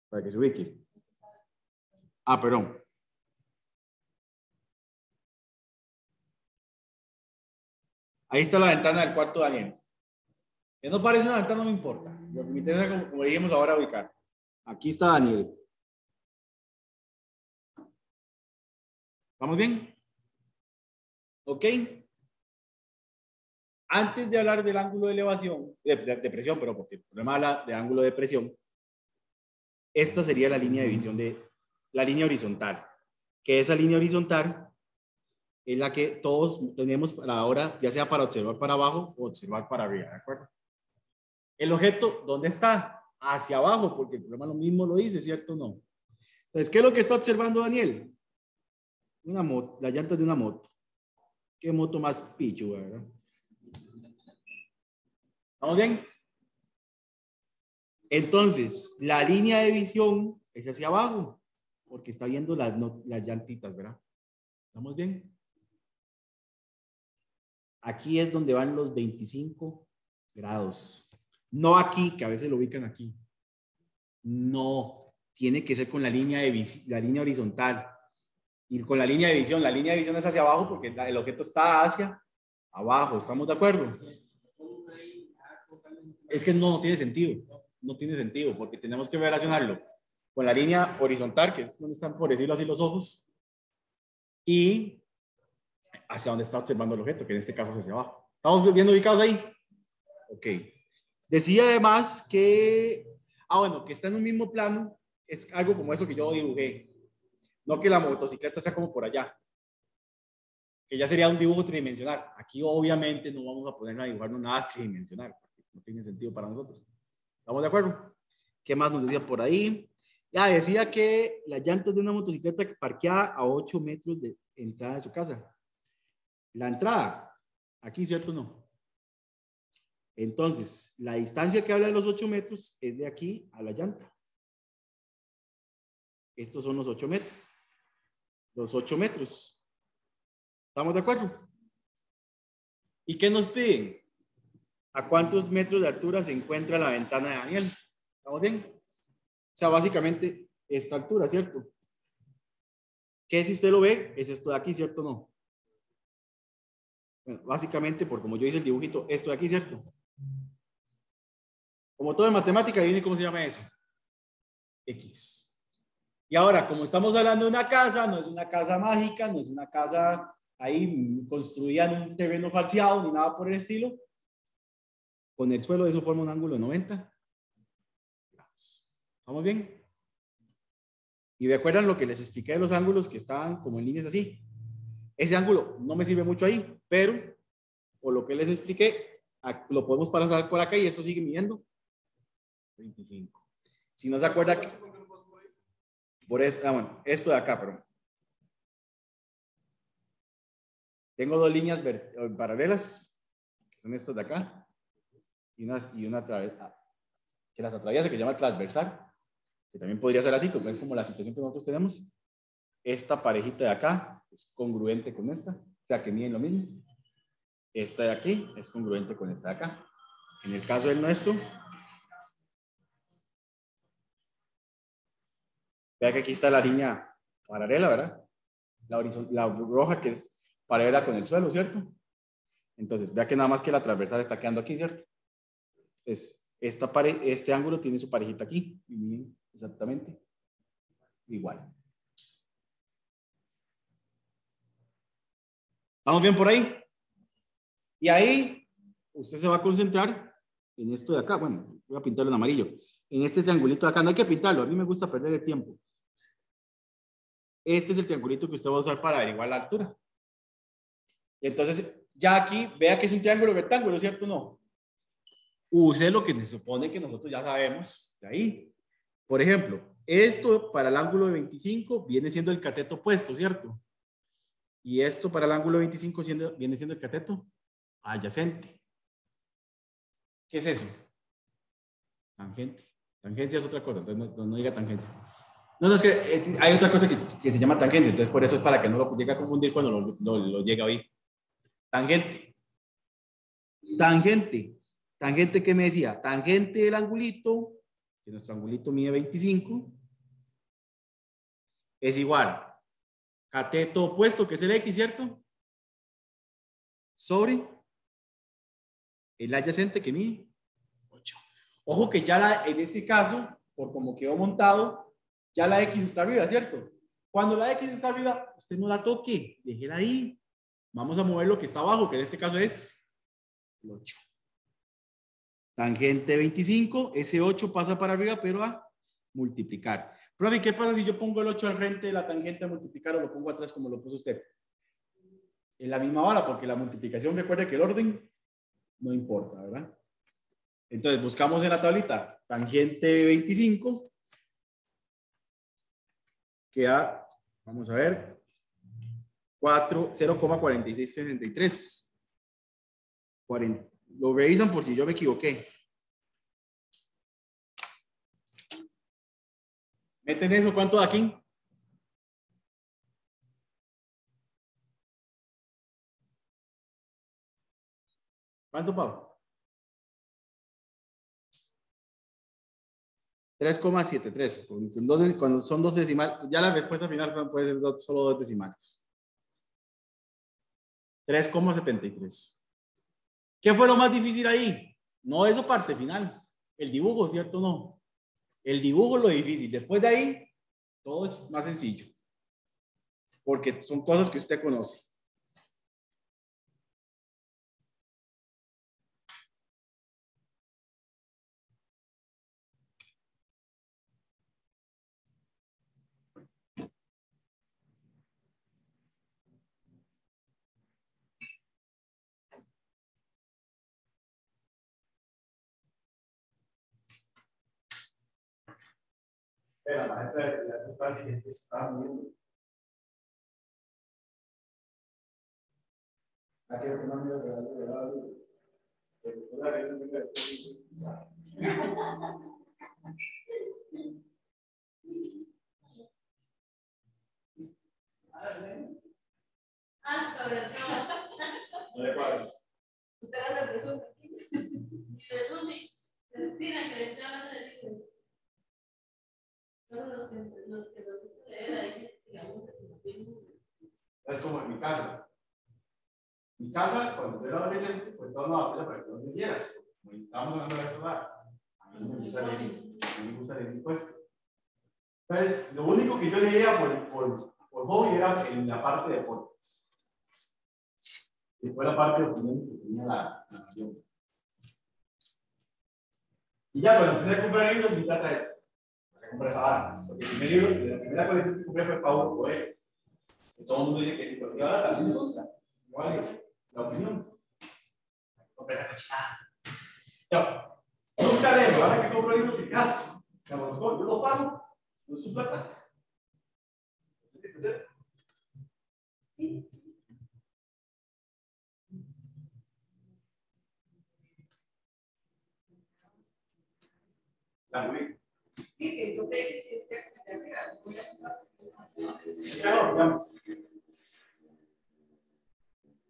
para que se ubique. Ah, perdón. Ahí está la ventana del cuarto Daniel. Que no parece una ventana, no me importa. Lo que me interesa, como, como dijimos ahora, ubicar. Aquí está Daniel. ¿Vamos bien? ¿Ok? Antes de hablar del ángulo de elevación, de, de presión, pero porque el problema de ángulo de presión, esta sería la línea de visión de la línea horizontal, que esa línea horizontal es la que todos tenemos para ahora, ya sea para observar para abajo o observar para arriba, ¿de acuerdo? El objeto, ¿dónde está? Hacia abajo, porque el problema lo mismo lo dice, ¿cierto o no? Entonces, ¿qué es lo que está observando Daniel? Una moto, las llantas de una moto. ¿Qué moto más picho, verdad? ¿Estamos bien? Entonces, la línea de visión es hacia abajo, porque está viendo las, las llantitas, ¿verdad? ¿Estamos bien? Aquí es donde van los 25 grados. No aquí, que a veces lo ubican aquí. No, tiene que ser con la línea, de la línea horizontal. Y con la línea de visión, la línea de visión es hacia abajo porque el objeto está hacia abajo. ¿Estamos de acuerdo? Es que no, no tiene sentido. No tiene sentido porque tenemos que relacionarlo con la línea horizontal, que es donde están, por decirlo así, los ojos, y hacia donde está observando el objeto, que en este caso es hacia. ¿Estamos bien ubicados ahí? Ok. Decía además que, ah, bueno, que está en un mismo plano, es algo como eso que yo dibujé. No que la motocicleta sea como por allá, que ya sería un dibujo tridimensional. Aquí obviamente no vamos a poner a dibujarnos nada tridimensional, no tiene sentido para nosotros. ¿Estamos de acuerdo? ¿Qué más nos decía por ahí? Ya decía que las llantas de una motocicleta parqueada a 8 metros de entrada de su casa. La entrada, aquí, ¿cierto no? Entonces, la distancia que habla de los 8 metros es de aquí a la llanta. Estos son los 8 metros. Los 8 metros. ¿Estamos de acuerdo? ¿Y qué nos piden? ¿A cuántos metros de altura se encuentra la ventana de Daniel? ¿Estamos bien? O sea, básicamente esta altura, ¿cierto? ¿Qué si usted lo ve? Es esto de aquí, ¿cierto o no? básicamente, por como yo hice el dibujito, esto de aquí, ¿cierto? Como todo en matemática, viene cómo se llama eso. X. Y ahora, como estamos hablando de una casa, no es una casa mágica, no es una casa ahí construida en un terreno falseado ni nada por el estilo. Con el suelo, eso forma un ángulo de 90 ¿Estamos bien? Y recuerdan lo que les expliqué de los ángulos que estaban como en líneas así. Ese ángulo no me sirve mucho ahí, pero por lo que les expliqué, lo podemos pasar por acá y eso sigue midiendo 25. Si no se acuerda que por esto, ah, bueno, esto de acá, pero tengo dos líneas paralelas, que son estas de acá, y una, y una ah, que las atraviesa, que se llama transversal, que también podría ser así, como, como la situación que nosotros tenemos. Esta parejita de acá es congruente con esta, o sea que miden lo mismo. Esta de aquí es congruente con esta de acá. En el caso del nuestro, vea que aquí está la línea paralela, ¿verdad? La, la roja que es paralela con el suelo, ¿cierto? Entonces, vea que nada más que la transversal está quedando aquí, ¿cierto? Entonces, esta este ángulo tiene su parejita aquí, exactamente igual. ¿Estamos bien por ahí? Y ahí usted se va a concentrar en esto de acá. Bueno, voy a pintarlo en amarillo. En este triangulito de acá. No hay que pintarlo. A mí me gusta perder el tiempo. Este es el triangulito que usted va a usar para averiguar la altura. Entonces, ya aquí, vea que es un triángulo rectángulo, ¿cierto no? Use lo que se supone que nosotros ya sabemos de ahí. Por ejemplo, esto para el ángulo de 25 viene siendo el cateto opuesto, ¿cierto? Y esto para el ángulo 25 viene siendo el cateto adyacente. ¿Qué es eso? Tangente. Tangencia es otra cosa, entonces no, diga tangencia. No, no, es que eh, hay otra cosa que, se llama tangencia, entonces por eso es para que no lo llegue a confundir cuando lo, lo, llega a oír. Tangente. Tangente. Tangente, ¿qué me decía? Tangente del angulito, que nuestro angulito mide 25, es igual cateto opuesto, que es el X, ¿cierto? Sobre el adyacente que mide 8. Ojo que ya la, en este caso, por como quedó montado, ya la X está arriba, ¿cierto? Cuando la X está arriba, usted no la toque, déjela ahí. Vamos a mover lo que está abajo, que en este caso es el 8. Tangente 25, ese 8 pasa para arriba, pero a multiplicar. Profe, ¿qué pasa si yo pongo el 8 al frente de la tangente a multiplicar o lo pongo atrás como lo puso usted? en la misma hora, porque la multiplicación, recuerde que el orden no importa, ¿verdad? Entonces buscamos en la tablita tangente 25, queda, vamos a ver, 4, 0,4663. Lo revisan por si yo me equivoqué. Meten eso, ¿cuánto aquí? ¿Cuánto, Pablo? 3,73. Cuando son dos decimales, ya la respuesta final puede ser solo dos decimales. 3,73. ¿Qué fue lo más difícil ahí? No eso parte final. El dibujo, ¿cierto no? El dibujo es lo difícil. Después de ahí, todo es más sencillo. Porque son cosas que usted conoce. Pero la maestra de fáciles que está viendo. Aquí regaló, regaló. La Ah, sobre todo. No le pares. Usted hace el resumen. Y resumen. Cristina, que le estoy hablando de Es como en mi casa. Mi casa, cuando yo era adolescente, fue toda una batalla para que no leyera. Como estábamos hablando de esto, a mí no me gusta leer, a mí me gusta leer impuestos. Entonces, lo único que yo leía por, por, por hobby era en la parte de deportes. Y fue la parte de opiniones que tenía la la nación. Y ya cuando empecé a comprar libros, mi plata es, a comprar esa. Porque el primer libro, la primera colección que compré fue Pablo Coelho. Todo el mundo dice que si por ahora también me gusta. Igual, la opinión. Compré esa cochinada. Yo, nunca leo, ahora que compro libros de casa, yo los compro, yo los pago, no es su plata. Sí, sí. La moví. Sí, que yo creo que sí, sea Ya no, digamos.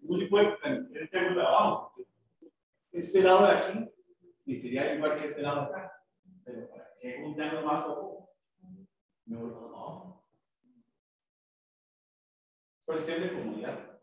Uno sí puede tener el triángulo de abajo. Este lado de aquí y sería igual que este lado de acá. Pero para que un triángulo más poco, me voy para abajo. Cuestión de comodidad.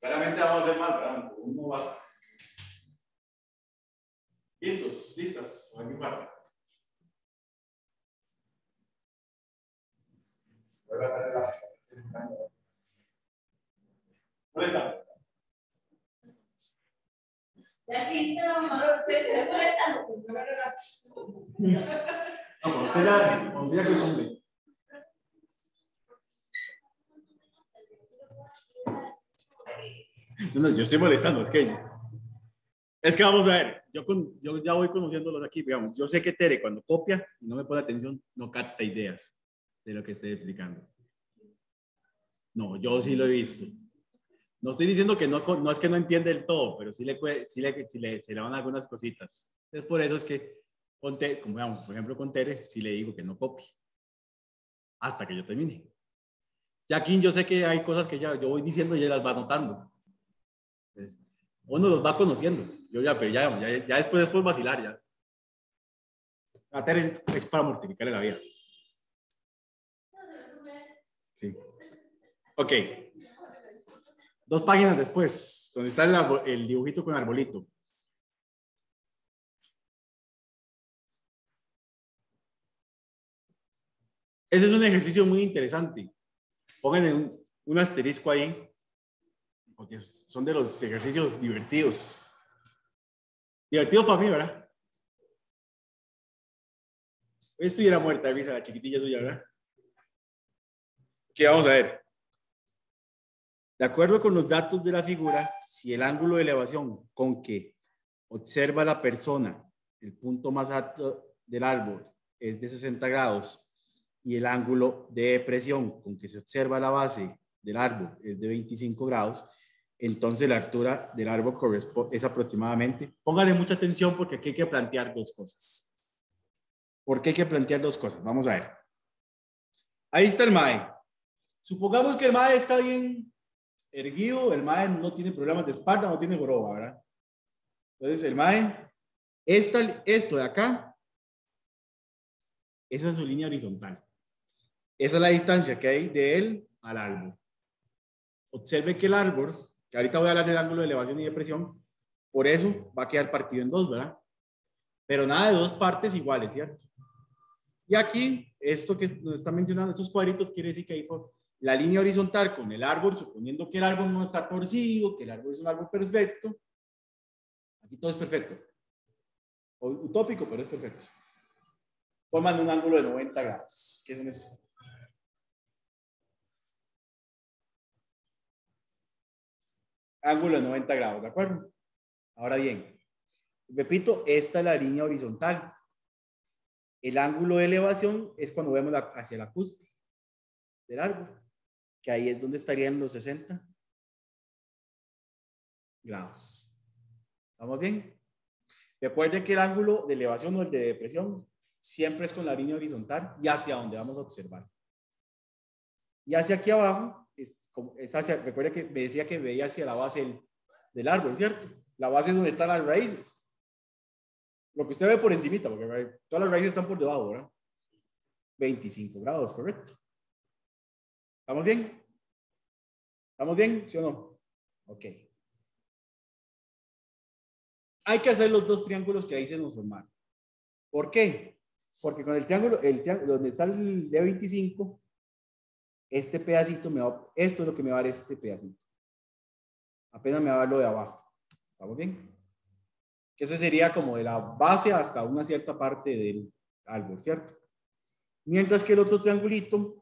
Claramente vamos a hacer más, ¿verdad? Uno basta. ¿Listos? ¿Listas? ¿O la- ¿Dónde está? Ya aquí está, mamá, usted se le molesta, pues no cuando usted ya, cuando usted ya acostumbre. No, no, yo estoy molestando, es que es que vamos a ver, yo, con, yo ya voy conociéndolos aquí, digamos, yo sé que Tere cuando copia y no me pone atención, no capta ideas de lo que estoy explicando. No, yo sí lo he visto. No estoy diciendo que no, no es que no entiende el todo, pero sí le, sí le, sí le, se le van algunas cositas. Entonces, por eso es que, con Tere, como digamos, por ejemplo, con Tere, sí le digo que no copie hasta que yo termine. Ya aquí yo sé que hay cosas que ya yo voy diciendo y ella las va anotando. Entonces, uno los va conociendo. Yo ya, pero ya, ya, ya después, después vacilar ya. La Tere es para mortificarle la vida. Sí. Ok. Dos páginas después, donde está el, dibujito con arbolito. Ese es un ejercicio muy interesante. Pónganle un, un asterisco ahí, porque son de los ejercicios divertidos. Divertidos para mí, ¿verdad? Hoy estuviera muerta risa la chiquitilla suya, ¿verdad? ¿Qué vamos a ver? De acuerdo con los datos de la figura, si el ángulo de elevación con que observa la persona, el punto más alto del árbol, es de 60 grados y el ángulo de depresión con que se observa la base del árbol es de 25 grados, entonces la altura del árbol es aproximadamente, póngale mucha atención porque aquí hay que plantear dos cosas. ¿Por qué hay que plantear dos cosas? Vamos a ver. Ahí está el MAE. Supongamos que el MAE está bien erguido, el MAE no tiene problemas de espalda, no tiene joroba, ¿verdad? Entonces el MAE, esta, esto de acá, esa es su línea horizontal. Esa es la distancia que hay de él al árbol. Observe que el árbol, que ahorita voy a hablar del ángulo de elevación y depresión, por eso va a quedar partido en dos, ¿verdad? Pero nada de dos partes iguales, ¿cierto? Y aquí, esto que nos está mencionando, estos cuadritos, quiere decir que ahí fue la línea horizontal con el árbol, suponiendo que el árbol no está torcido, que el árbol es un árbol perfecto. Aquí todo es perfecto. Utópico, pero es perfecto. Forman un ángulo de 90 grados. ¿Qué son esos? Ángulo de 90 grados, ¿de acuerdo? Ahora bien, repito, esta es la línea horizontal. El ángulo de elevación es cuando vemos hacia la cúspide del árbol, que ahí es donde estarían los 60 grados. ¿Estamos bien? Recuerden que el ángulo de elevación o el de depresión siempre es con la línea horizontal y hacia donde vamos a observar. Y hacia aquí abajo, es, es hacia, recuerden que me decía que veía hacia la base del, del árbol, ¿cierto? La base es donde están las raíces. Lo que usted ve por encimita, porque todas las raíces están por debajo, ¿verdad? 25 grados, correcto. ¿Estamos bien? ¿Estamos bien? ¿Sí o no? Ok. Hay que hacer los dos triángulos que ahí se nos formaron. ¿Por qué? Porque con el triángulo, el triángulo donde está el de 25, este pedacito me va, esto es lo que me va a dar este pedacito. Apenas me va a dar lo de abajo. ¿Estamos bien? Que ese sería como de la base hasta una cierta parte del árbol, ¿cierto? Mientras que el otro triangulito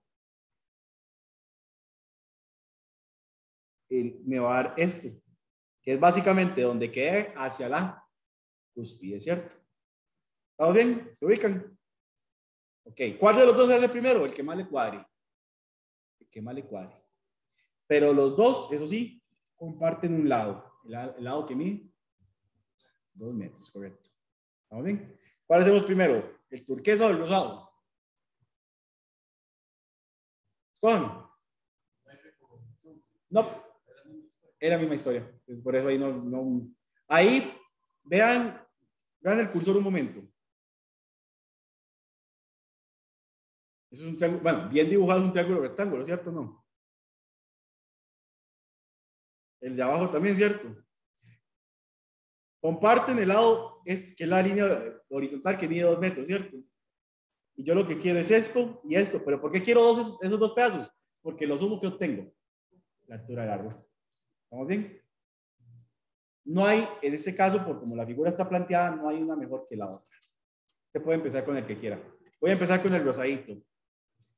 el- me va a dar esto, que es básicamente donde quede hacia la cúspide, ¿cierto? ¿Estamos bien? ¿Se ubican? Ok, ¿cuál de los dos se hace primero? El que más le cuadre. El que más le cuadre. Pero los dos, eso sí, comparten un lado. El, el lado que mide dos metros, correcto. ¿Estamos bien? ¿Cuál hacemos primero? ¿El turquesa o el rosado? Escojan. No, era la misma historia. Por eso ahí no. Ahí, vean, vean el cursor un momento. Eso es un triángulo, bueno, bien dibujado es un triángulo rectángulo, ¿cierto no? El de abajo también, ¿cierto? Comparten el lado, que es la línea horizontal que mide dos metros, ¿cierto? Y yo lo que quiero es esto y esto. ¿Pero por qué quiero esos dos pedazos? Porque lo sumo que obtengo. La altura del árbol. ¿Estamos bien? No hay, en este caso, por como la figura está planteada, no hay una mejor que la otra. Usted puede empezar con el que quiera. Voy a empezar con el rosadito.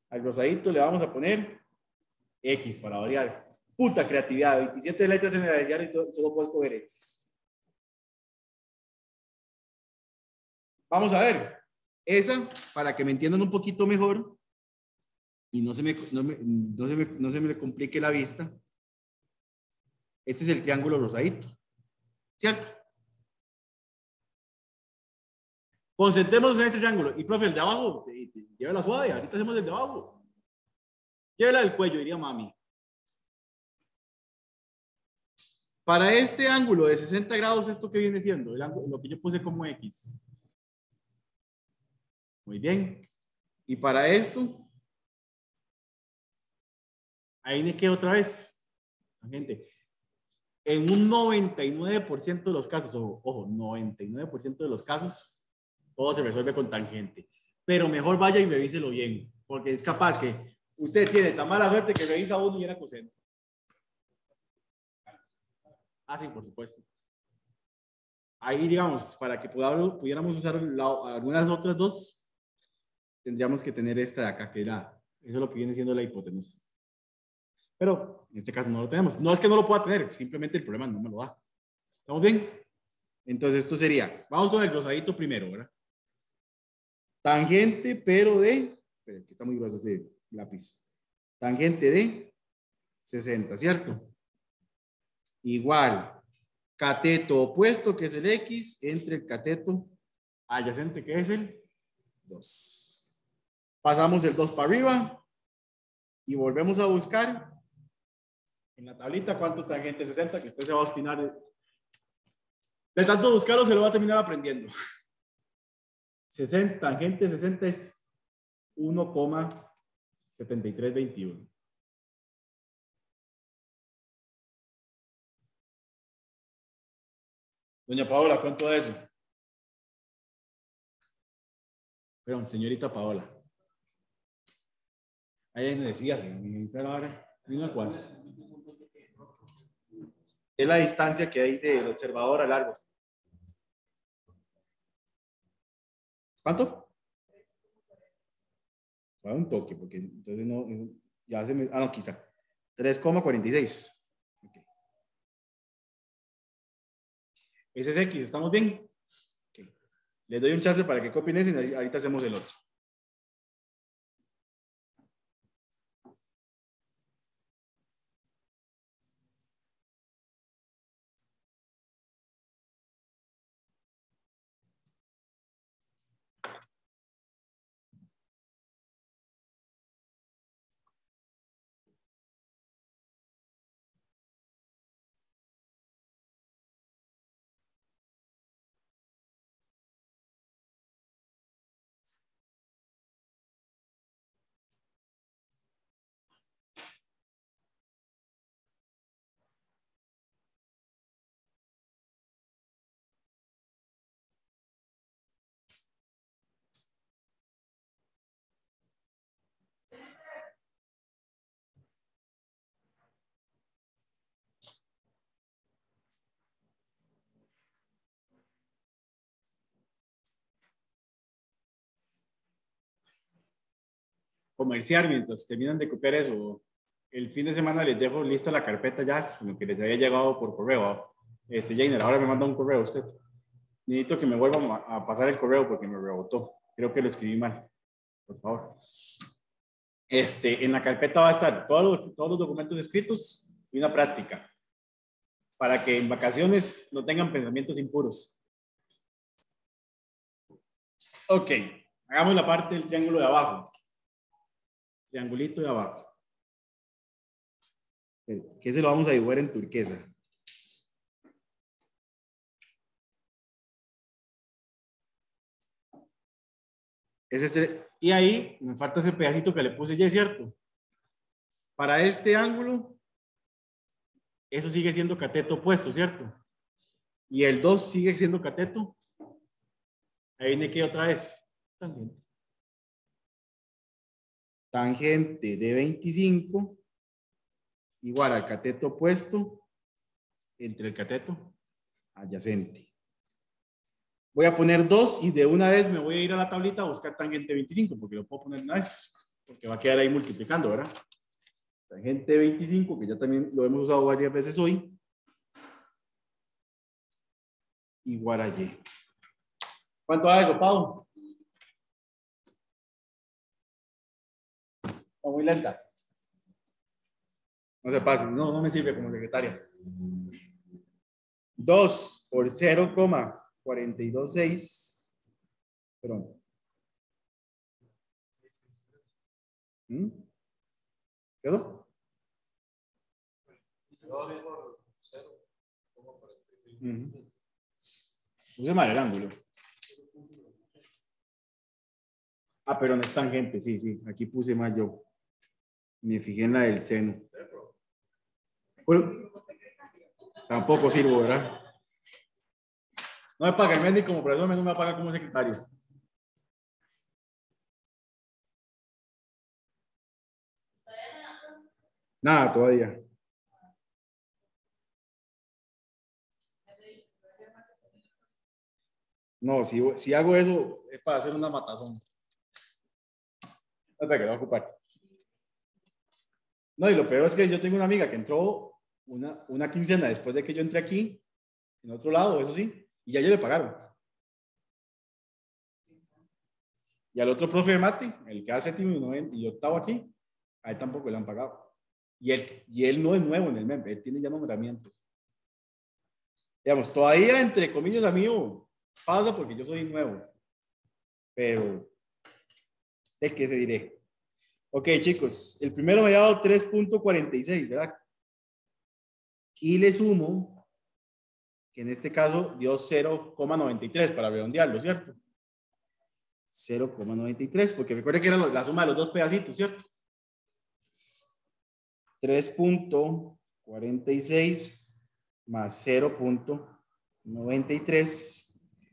Al rosadito le vamos a poner X para variar. Puta creatividad, 27 letras en el abecedario y todo- solo puedo escoger X. Vamos a ver. Esa, para que me entiendan un poquito mejor y no se me, no me- no se me, no se me complique la vista. Este es el triángulo rosadito. ¿Cierto? Concentremos en este triángulo. Y, profe, el de abajo, eh, llévela suave. Ahorita hacemos el de abajo. Llévela del cuello, diría mami. Para este ángulo de 60 grados, ¿esto qué viene siendo? El ángulo, lo que yo puse como X. Muy bien. Y para esto, ahí me quedo otra vez. Gente, En un 99% de los casos, ojo, ojo, 99% de los casos, todo se resuelve con tangente. Pero mejor vaya y revíselo bien, porque es capaz que usted tiene tan mala suerte que revisa uno y era coseno. Ah, sí, por supuesto. Ahí, digamos, para que pudiéramos usar la- algunas otras dos, tendríamos que tener esta de acá, que era, eso es lo que viene siendo la hipotenusa. Pero en este caso no lo tenemos. No es que no lo pueda tener, simplemente el problema no me lo da. ¿Estamos bien? Entonces esto sería, vamos con el glosadito primero, ¿verdad? Tangente, pero de, espere, que está muy grueso este lápiz. Tangente de 60, ¿cierto? Igual, cateto opuesto, que es el X, entre el cateto adyacente, que es el 2. Pasamos el 2 para arriba y volvemos a buscar en la tablita cuántos tangentes 60, que usted se va a obstinar. De tanto buscarlo, se lo va a terminar aprendiendo. 60, tangente 60 es 1,7321. Doña Paola, ¿cuánto da eso? Perdón, señorita Paola. Ahí me decía, señorita ahora, cuál. Es la distancia que hay del observador al árbol. ¿Cuánto? Va un toque, porque entonces no, ya se me, ah, no, quizá. 3,46. Ok. Ese es X, ¿estamos bien? Ok. Les doy un chance para que copien ese y ahorita hacemos el otro. Comerciar mientras terminan de copiar eso. El fin de semana les dejo lista la carpeta ya, lo que les había llegado por correo. Este, Jainer, ahora me manda un correo usted. Necesito que me vuelvan a a pasar el correo porque me rebotó. Creo que lo escribí mal. Por favor. Este, en la carpeta va a estar todos los, todos los documentos escritos y una práctica. Para que en vacaciones no tengan pensamientos impuros. Ok, hagamos la parte del triángulo de abajo triangulito de abajo. Que se lo vamos a dibujar en turquesa. Es este, y ahí me falta ese pedacito que le puse ya, ¿cierto? Para este ángulo, eso sigue siendo cateto opuesto, ¿cierto? Y el 2 sigue siendo cateto. Ahí viene que otra vez. Tangente tangente de 25 igual al cateto opuesto entre el cateto adyacente. Voy a poner 2 y de una vez me voy a ir a la tablita a buscar tangente 25 porque lo puedo poner una vez porque va a quedar ahí multiplicando, ¿verdad? Tangente 25 que ya también lo hemos usado varias veces hoy igual a y. ¿Cuánto da eso, Pau? Está muy lenta. No se pase, no, no me sirve como secretaria. 2 por 0,426. Perdón. ¿Mm? ¿Quedó? Ujú. Puse mal el ángulo. Ah, pero no es tangente, sí, sí. Aquí puse más yo. Me fijé en la del seno. Tampoco sirvo, ¿verdad? No me paga el médico como profesor, no me paga como secretario. Nada, todavía. No, si, si hago eso es para hacer una matazón. Espera, que ocupar. No, y lo peor es que yo tengo una amiga que entró una, una quincena después de que yo entré aquí, en otro lado, eso sí, y ya yo le pagaron. Y al otro profe de mate, el que hace séptimo y octavo aquí, a él tampoco le han pagado. Y él, y él no es nuevo en el MEM, él tiene ya nombramiento. Digamos, todavía entre comillas a mí pasa porque yo soy nuevo. Pero, ¿de qué se diré? Ok, chicos, el primero me ha dado 3.46, ¿verdad? Y le sumo que en este caso dio 0,93 para redondearlo, ¿cierto? 0,93, porque recuerde que era la suma de los dos pedacitos, ¿cierto? 3.46 más 0.93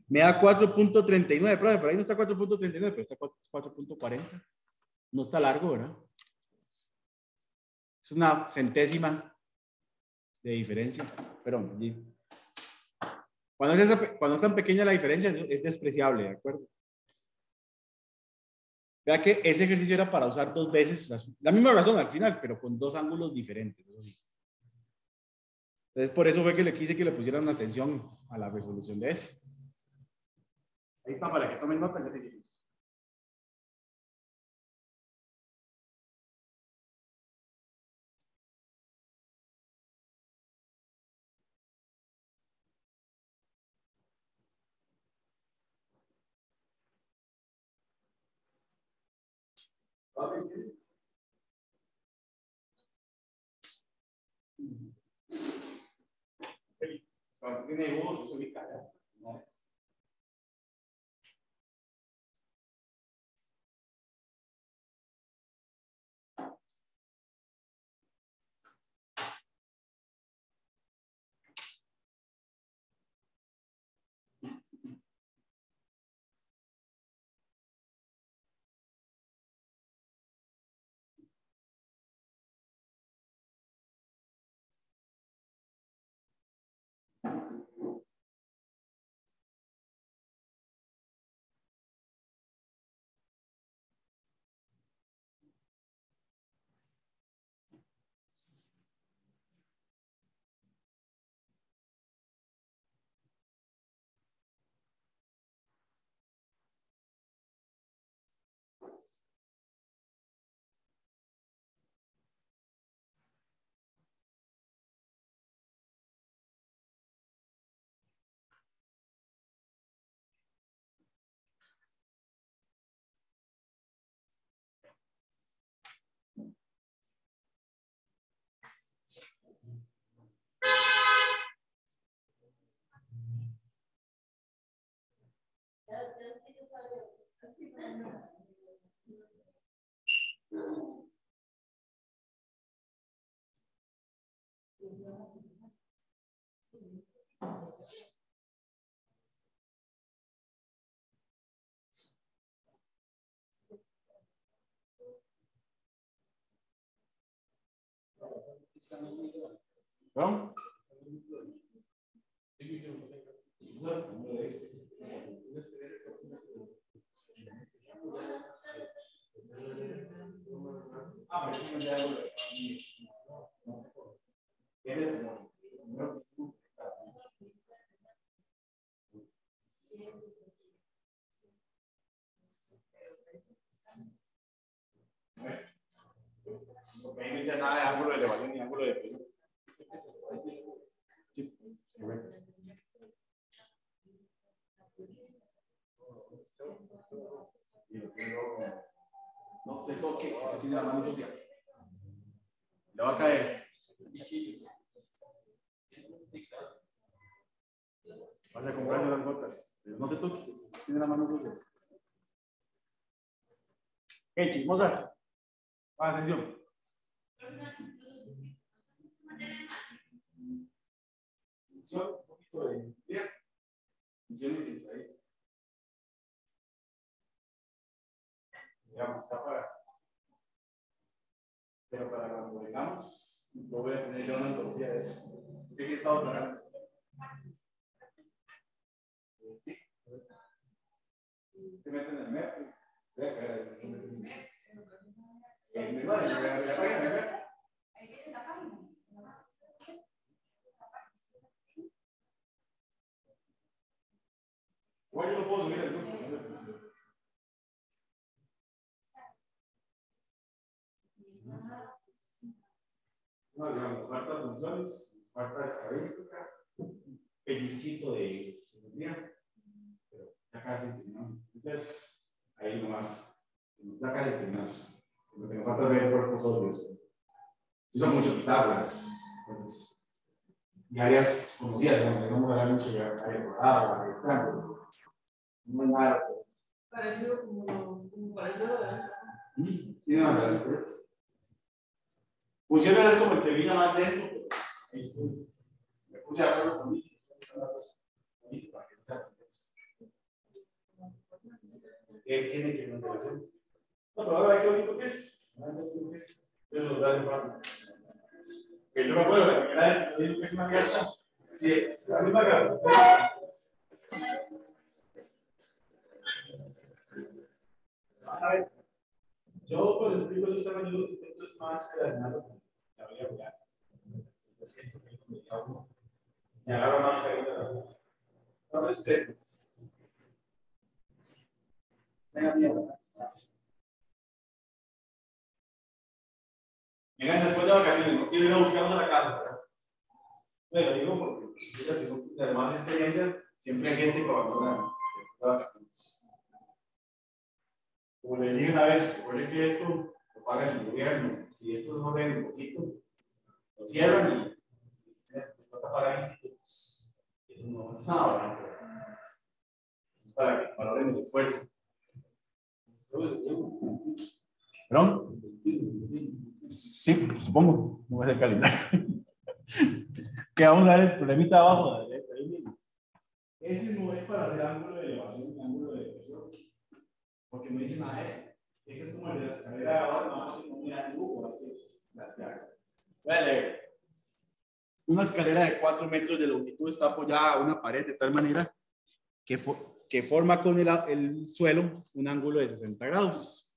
me da 4.39, pero ahí no está 4.39, pero está 4.40. No está largo, ¿verdad? Es una centésima de diferencia. Perdón. Cuando es, cuando es tan pequeña la diferencia, es despreciable, ¿de acuerdo? Vea que ese ejercicio era para usar dos veces la, misma razón al final, pero con dos ángulos diferentes. Entonces, por eso fue que le quise que le pusieran atención a la resolución de ese. Ahí está, para que tomen nota, ya seguimos. Cuando tiene dibujos, se ubica, ¿no? ¿No? No nada de ángulo de elevación ni ángulo de presión. No se toque, tiene la mano sucia. Le va a caer. Vas a comprar unas gotas. No se toque, tiene la mano sucia. ¿Qué chismosas? Atención. Función, un poquito de ¿bien? funciones y estadísticas. Digamos, está para. Pero para cuando vengamos, yo voy a tener ya una antología de eso. Porque he estado trabajando. Sí. Se meten en el MEP. Voy a caer ahí. Eh, me va a la página del MEP. Igual yo lo puedo subir al grupo. no te preocupes. No, digamos, falta funciones, falta estadística, pellizquito de geometría, pero ya casi terminamos. Entonces, ahí nomás, ya casi terminamos. Lo que nos falta ver cuerpos obvios. Si son muchos Pitágoras, entonces, y áreas conocidas, que no hablar mucho de área cuadrada, área rectángulo. No hay nada. Parecido como, como parecido, ¿verdad? Tiene una relación. Funciones es como el que vino más denso. Me puse de acuerdo con Liz, para que no sea complejo. ¿Qué tiene que ver con relación? No, pero ahora qué bonito que es. Que es. Yo lo traigo fácil. Que yo me acuerdo la primera vez que es la misma. A. Yo pues explico yo más con la vida real. Lo siento que me agarro más ahí la. Entonces, este. Venga, mierda. Vengan después de vacaciones, no quiero ir a buscarlos a la casa, ¿verdad? Bueno, digo porque ellas que son de más experiencia, siempre hay gente que abandona las. Como le dije una vez, recuerden que esto lo paga el gobierno. Si esto no ven un poquito, lo cierran y les toca pagar institutos. Eso no es nada, ¿verdad? Es para que valoren el esfuerzo. ¿Perdón? Sí, supongo. No a hacer calendario. que vamos a ver el problemita abajo. Ese no es para hacer ángulo de elevación y ángulo de depresión porque no dice nada de eso. Este es como el de la escalera de que no dibujo. Voy a leer. Una escalera de 4 metros de longitud está apoyada a una pared de tal manera que, fo- que forma con el, el suelo un ángulo de 60 grados.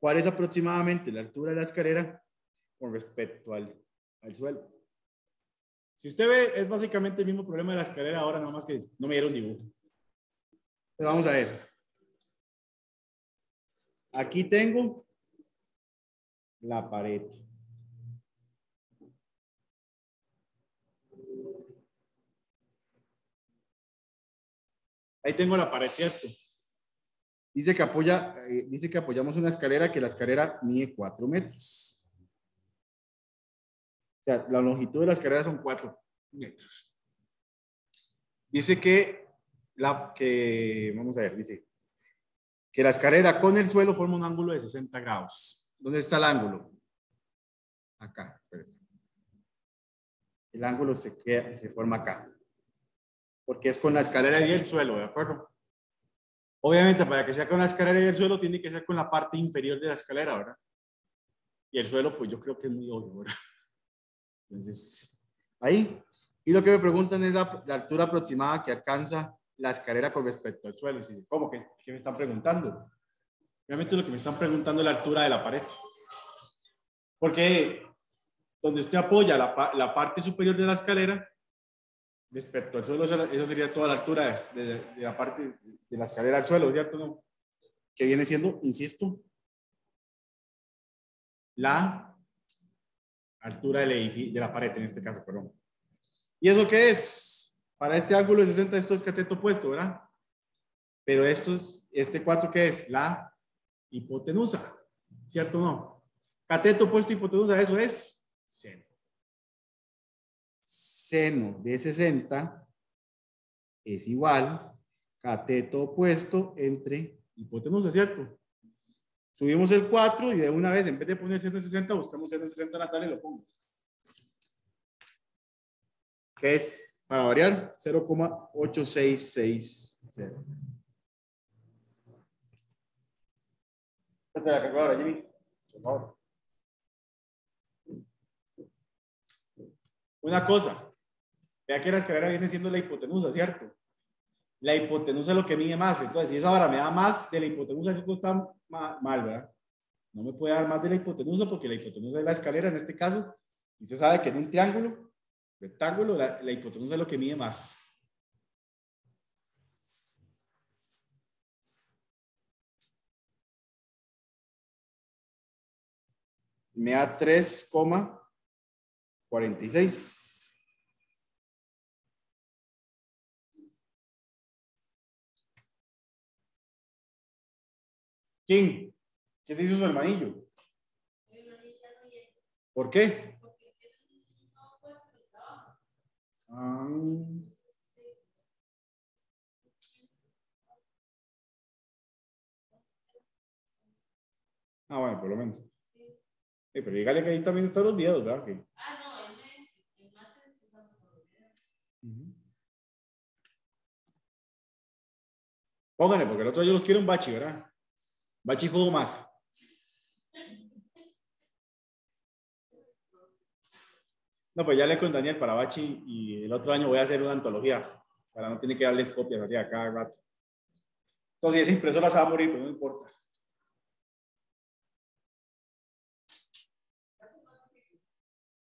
¿Cuál es aproximadamente la altura de la escalera con respecto al, al suelo? Si usted ve, es básicamente el mismo problema de la escalera ahora, nada más que no me dieron dibujo. Pero vamos a ver. Aquí tengo la pared. Ahí tengo la pared, ¿cierto? Dice que, apoya, eh, dice que apoyamos una escalera que la escalera mide 4 metros. O sea, la longitud de la escalera son 4 metros. Dice que, la, que, vamos a ver, dice que la escalera con el suelo forma un ángulo de 60 grados. ¿Dónde está el ángulo? Acá. El ángulo se, se forma acá. Porque es con la escalera y el suelo, ¿de acuerdo? Obviamente, para que sea con la escalera y el suelo, tiene que ser con la parte inferior de la escalera, ¿verdad? Y el suelo, pues yo creo que es muy obvio, ¿verdad? Entonces, ahí. Y lo que me preguntan es la, altura aproximada que alcanza la escalera con respecto al suelo. ¿Cómo? ¿Qué, ¿Qué me están preguntando? Realmente lo que me están preguntando es la altura de la pared. Porque donde usted apoya la parte superior de la escalera, respecto al suelo, esa, sería toda la altura de, de- de la parte de la escalera al suelo, ¿cierto? No? Que viene siendo, insisto, la altura del edificio, de la pared en este caso, perdón. ¿Y eso qué es? Para este ángulo de 60, esto es cateto opuesto, ¿verdad? Pero esto es, este 4, ¿qué es? La hipotenusa, ¿cierto o no? Cateto opuesto hipotenusa, eso es seno. Seno de 60 es igual cateto opuesto entre hipotenusa, ¿cierto? Subimos el 4 y de una vez, en vez de poner seno de 60, buscamos seno de 60 natal y lo pongo. ¿Qué es para variar, 0,8660. Ponte la calculadora, Jimmy, por favor. Una cosa, vea que la escalera viene siendo la hipotenusa, ¿cierto? La hipotenusa es lo que mide más. Entonces, si esa vara me da más de la hipotenusa, que está mal, ¿verdad? No me puede dar más de la hipotenusa porque la hipotenusa es la escalera en este caso. Y usted sabe que en un triángulo, rectángulo, la, la hipotenusa es lo que mide más. Me da 3,46. ¿Quién? ¿Qué se hizo su hermanillo? ¿Por qué? Ah. ah, bueno, por lo menos. Sí, pero dígale que ahí también están los videos, ¿verdad? Ah, no, él me, el máster se por los videos. Pónganle, porque el otro yo los quiero un bachi, ¿verdad? Bachi jugó más. No, pues ya le con Daniel para Bachi y el otro año voy a hacer una antología para no tener que darles copias así a cada rato. Entonces, esa impresora se va a morir, pero no importa.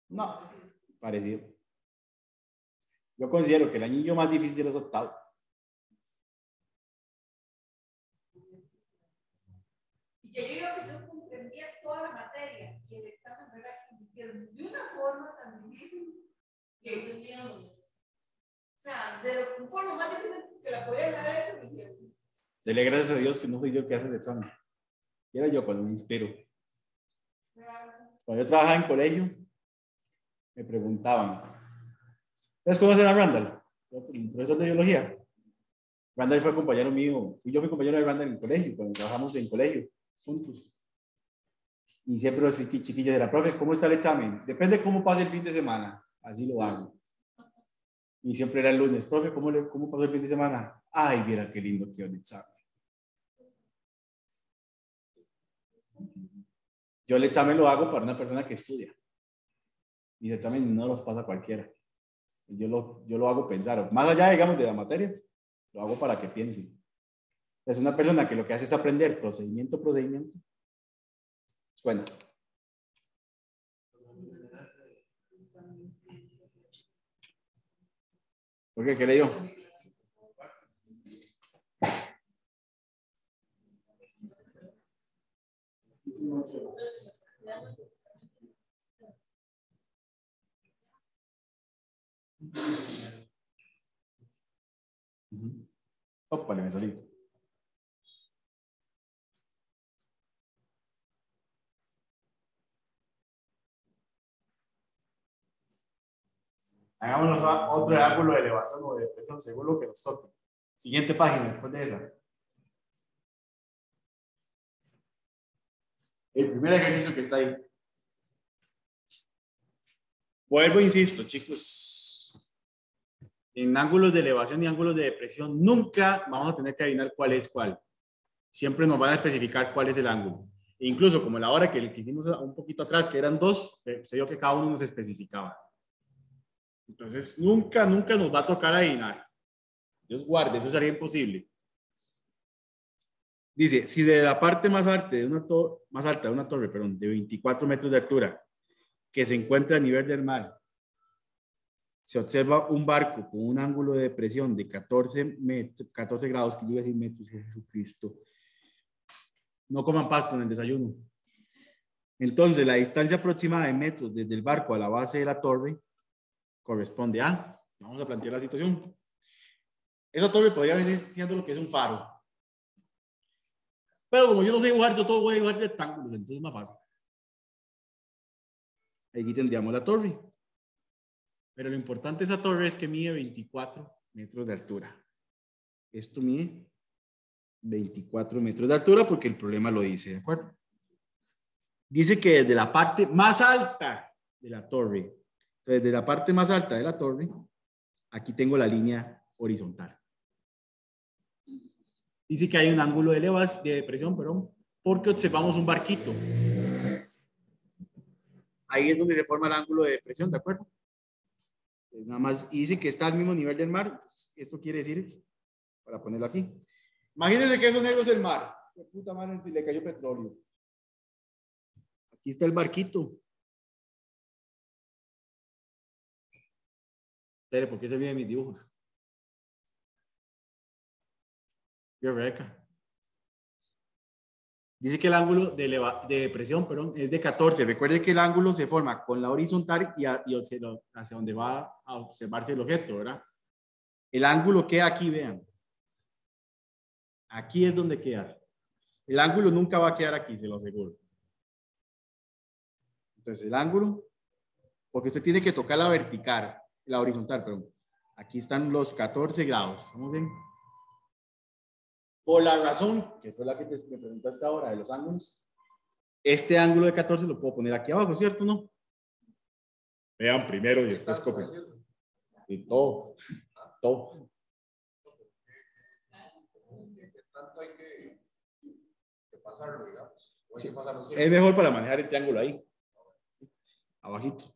No, parecido. Yo considero que el anillo más difícil es octavo. Y yo digo que yo comprendía toda la materia y el examen era que me hicieron de una forma tan difícil que o sea, de una forma más difícil que la podía haber hecho, me hicieron. Dele gracias a Dios que no soy yo que hace el examen. Era yo cuando me inspiro. Cuando yo trabajaba en colegio, me preguntaban, ¿ustedes conocen a Randall? El profesor de biología. Randall fue compañero mío, y yo fui compañero de Randall en el colegio, cuando trabajamos en colegio juntos. Y siempre los chiquillos la profe, ¿cómo está el examen? Depende cómo pase el fin de semana. Así lo hago. Y siempre era el lunes, profe, ¿cómo, le, cómo pasó el fin de semana? Ay, mira qué lindo que el examen. Yo el examen lo hago para una persona que estudia. Y el examen no los pasa cualquiera. Yo lo, yo lo hago pensar. Más allá, digamos, de la materia, lo hago para que piensen. Es una persona que lo que hace es aprender procedimiento, procedimiento. Suena. ¿Por qué? ¿Qué leyó? Opa. Hagamos otro ángulo de elevación o de presión según lo que nos toque. Siguiente página después de esa. El primer ejercicio que está ahí. Vuelvo, insisto, chicos. En ángulos de elevación y ángulos de depresión, nunca vamos a tener que adivinar cuál es cuál. Siempre nos van a especificar cuál es el ángulo. E incluso como la hora que, que hicimos un poquito atrás, que eran dos, se dio que cada uno nos especificaba. Entonces, nunca, nunca nos va a tocar adivinar. Dios guarde, eso sería imposible. Dice, si de la parte más alta de una, más alta de una torre, perdón, de 24 metros de altura, que se encuentra a nivel del mar, se observa un barco con un ángulo de presión de 14, metros, 14 grados, que yo decir metros, Jesucristo. No coman pasto en el desayuno. Entonces, la distancia aproximada de metros desde el barco a la base de la torre corresponde a, vamos a plantear la situación. Esa torre podría venir siendo lo que es un faro. Pero como yo no sé dibujar, yo todo voy a dibujar rectángulos, entonces es más fácil. Aquí tendríamos la torre. Pero lo importante de esa torre es que mide 24 metros de altura. Esto mide 24 metros de altura porque el problema lo dice, ¿de acuerdo? Dice que desde la parte más alta de la torre entonces, de la parte más alta de la torre aquí tengo la línea horizontal. Dice que hay un ángulo de elevas de depresión, perdón, porque observamos un barquito. Ahí es donde se forma el ángulo de depresión, ¿de acuerdo? Pues nada más, y dice que está al mismo nivel del mar. esto quiere decir, para ponerlo aquí. Imagínense que eso negro es el mar. Qué puta madre, si le cayó petróleo. Aquí está el barquito. ¿Por qué se vienen mis dibujos? Rebeca. Dice que el ángulo de, depresión perdón, es de 14. Recuerde que el ángulo se forma con la horizontal y, hacia, donde va a observarse el objeto, ¿verdad? El ángulo queda aquí, vean. Aquí es donde queda. El ángulo nunca va a quedar aquí, se lo aseguro. Entonces, el ángulo, porque usted tiene que tocar la vertical, la horizontal, perdón. Aquí están los 14 grados. ¿Vamos bien? Por la razón, que fue la que te, me preguntaste ahora de los ángulos, este ángulo de 14 lo puedo poner aquí abajo, ¿cierto? ¿No? Vean primero y después copien. Y todo, todo. tanto hay que, pasarlo, digamos? es mejor para manejar el triángulo ahí. Abajito.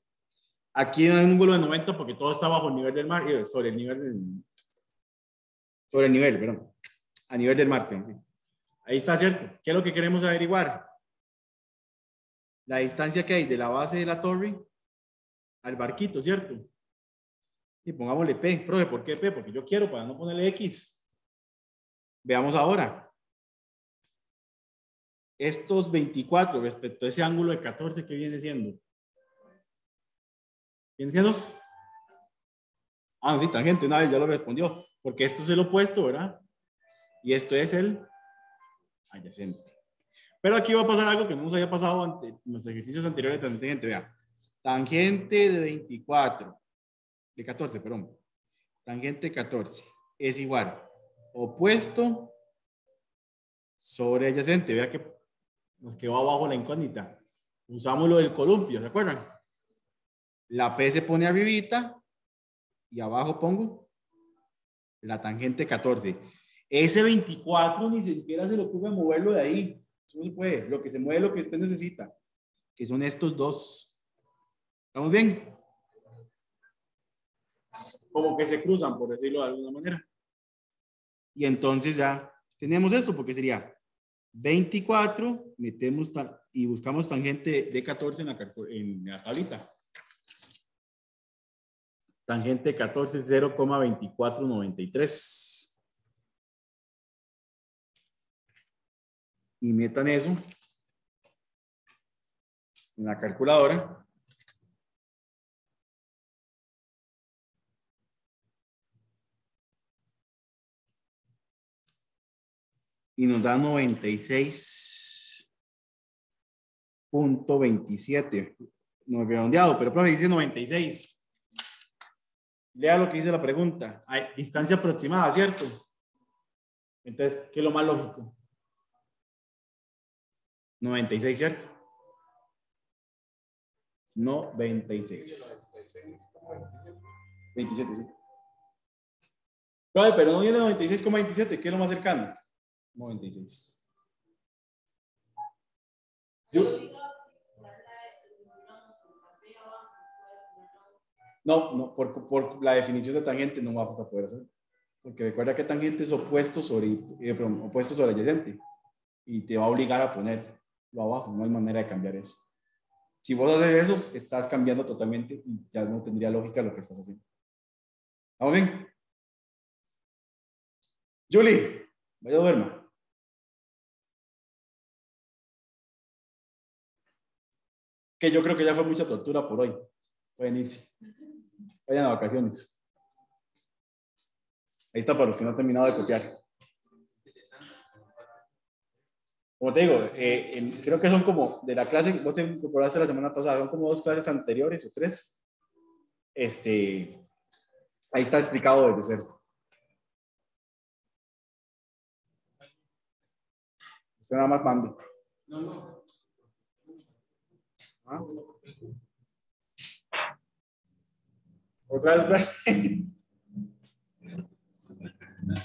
Aquí en un ángulo de 90 porque todo está bajo el nivel del mar, eh, sobre el nivel sobre el nivel, perdón a nivel del mar. Ahí está, ¿cierto? ¿Qué es lo que queremos averiguar? La distancia que hay de la base de la torre al barquito, ¿cierto? Y pongámosle P. Profe, ¿por qué P? Porque yo quiero para no ponerle X. Veamos ahora. Estos 24 respecto a ese ángulo de 14, ¿qué viene siendo? ¿Viene siendo? Ah, sí, tangente, una vez ya lo respondió. Porque esto es el opuesto, ¿verdad? Y esto es el adyacente. Pero aquí va a pasar algo que no nos había pasado en los ejercicios anteriores de tangente. Vea, tangente de 24, de 14, perdón. Tangente 14 es igual opuesto sobre adyacente. Vea que nos quedó abajo la incógnita. Usamos lo del columpio, ¿se acuerdan? La P se pone arribita y abajo pongo la tangente 14. Ese 24 ni siquiera se le ocurre moverlo de ahí. Eso no se puede. Lo que se mueve es lo que usted necesita, que son estos dos. ¿Estamos bien? Como que se cruzan, por decirlo de alguna manera. Y entonces ya tenemos esto, porque sería 24, metemos y buscamos tangente de 14 en la, en la tablita. Tangente 14, 0,2493. y metan eso en la calculadora. Y nos da 96.27. No he redondeado, pero profe dice 96. Lea lo que dice la pregunta. Hay distancia aproximada, ¿cierto? Entonces, ¿qué es lo más lógico? 96, ¿cierto? 96. 27, sí. Pero, no viene 96,27, ¿qué es lo más cercano? 96. No, no, por, la definición de tangente no vamos a poder hacer. Porque recuerda que tangente es opuesto sobre, eh, sobre adyacente. Y te va a obligar a poner lo abajo, no hay manera de cambiar eso. Si vos haces eso, estás cambiando totalmente y ya no tendría lógica lo que estás haciendo. ¿Vamos bien? Julie, vaya a duerma. Que yo creo que ya fue mucha tortura por hoy. Pueden irse. Vayan a vacaciones. Ahí está para los que no han terminado de copiar. como te digo, eh, creo que son como de la clase que vos te incorporaste la semana pasada, son como dos clases anteriores o tres. Este, ahí está explicado desde cero. Usted nada más mande. No, no. ¿Ah? Otra vez, otra vez.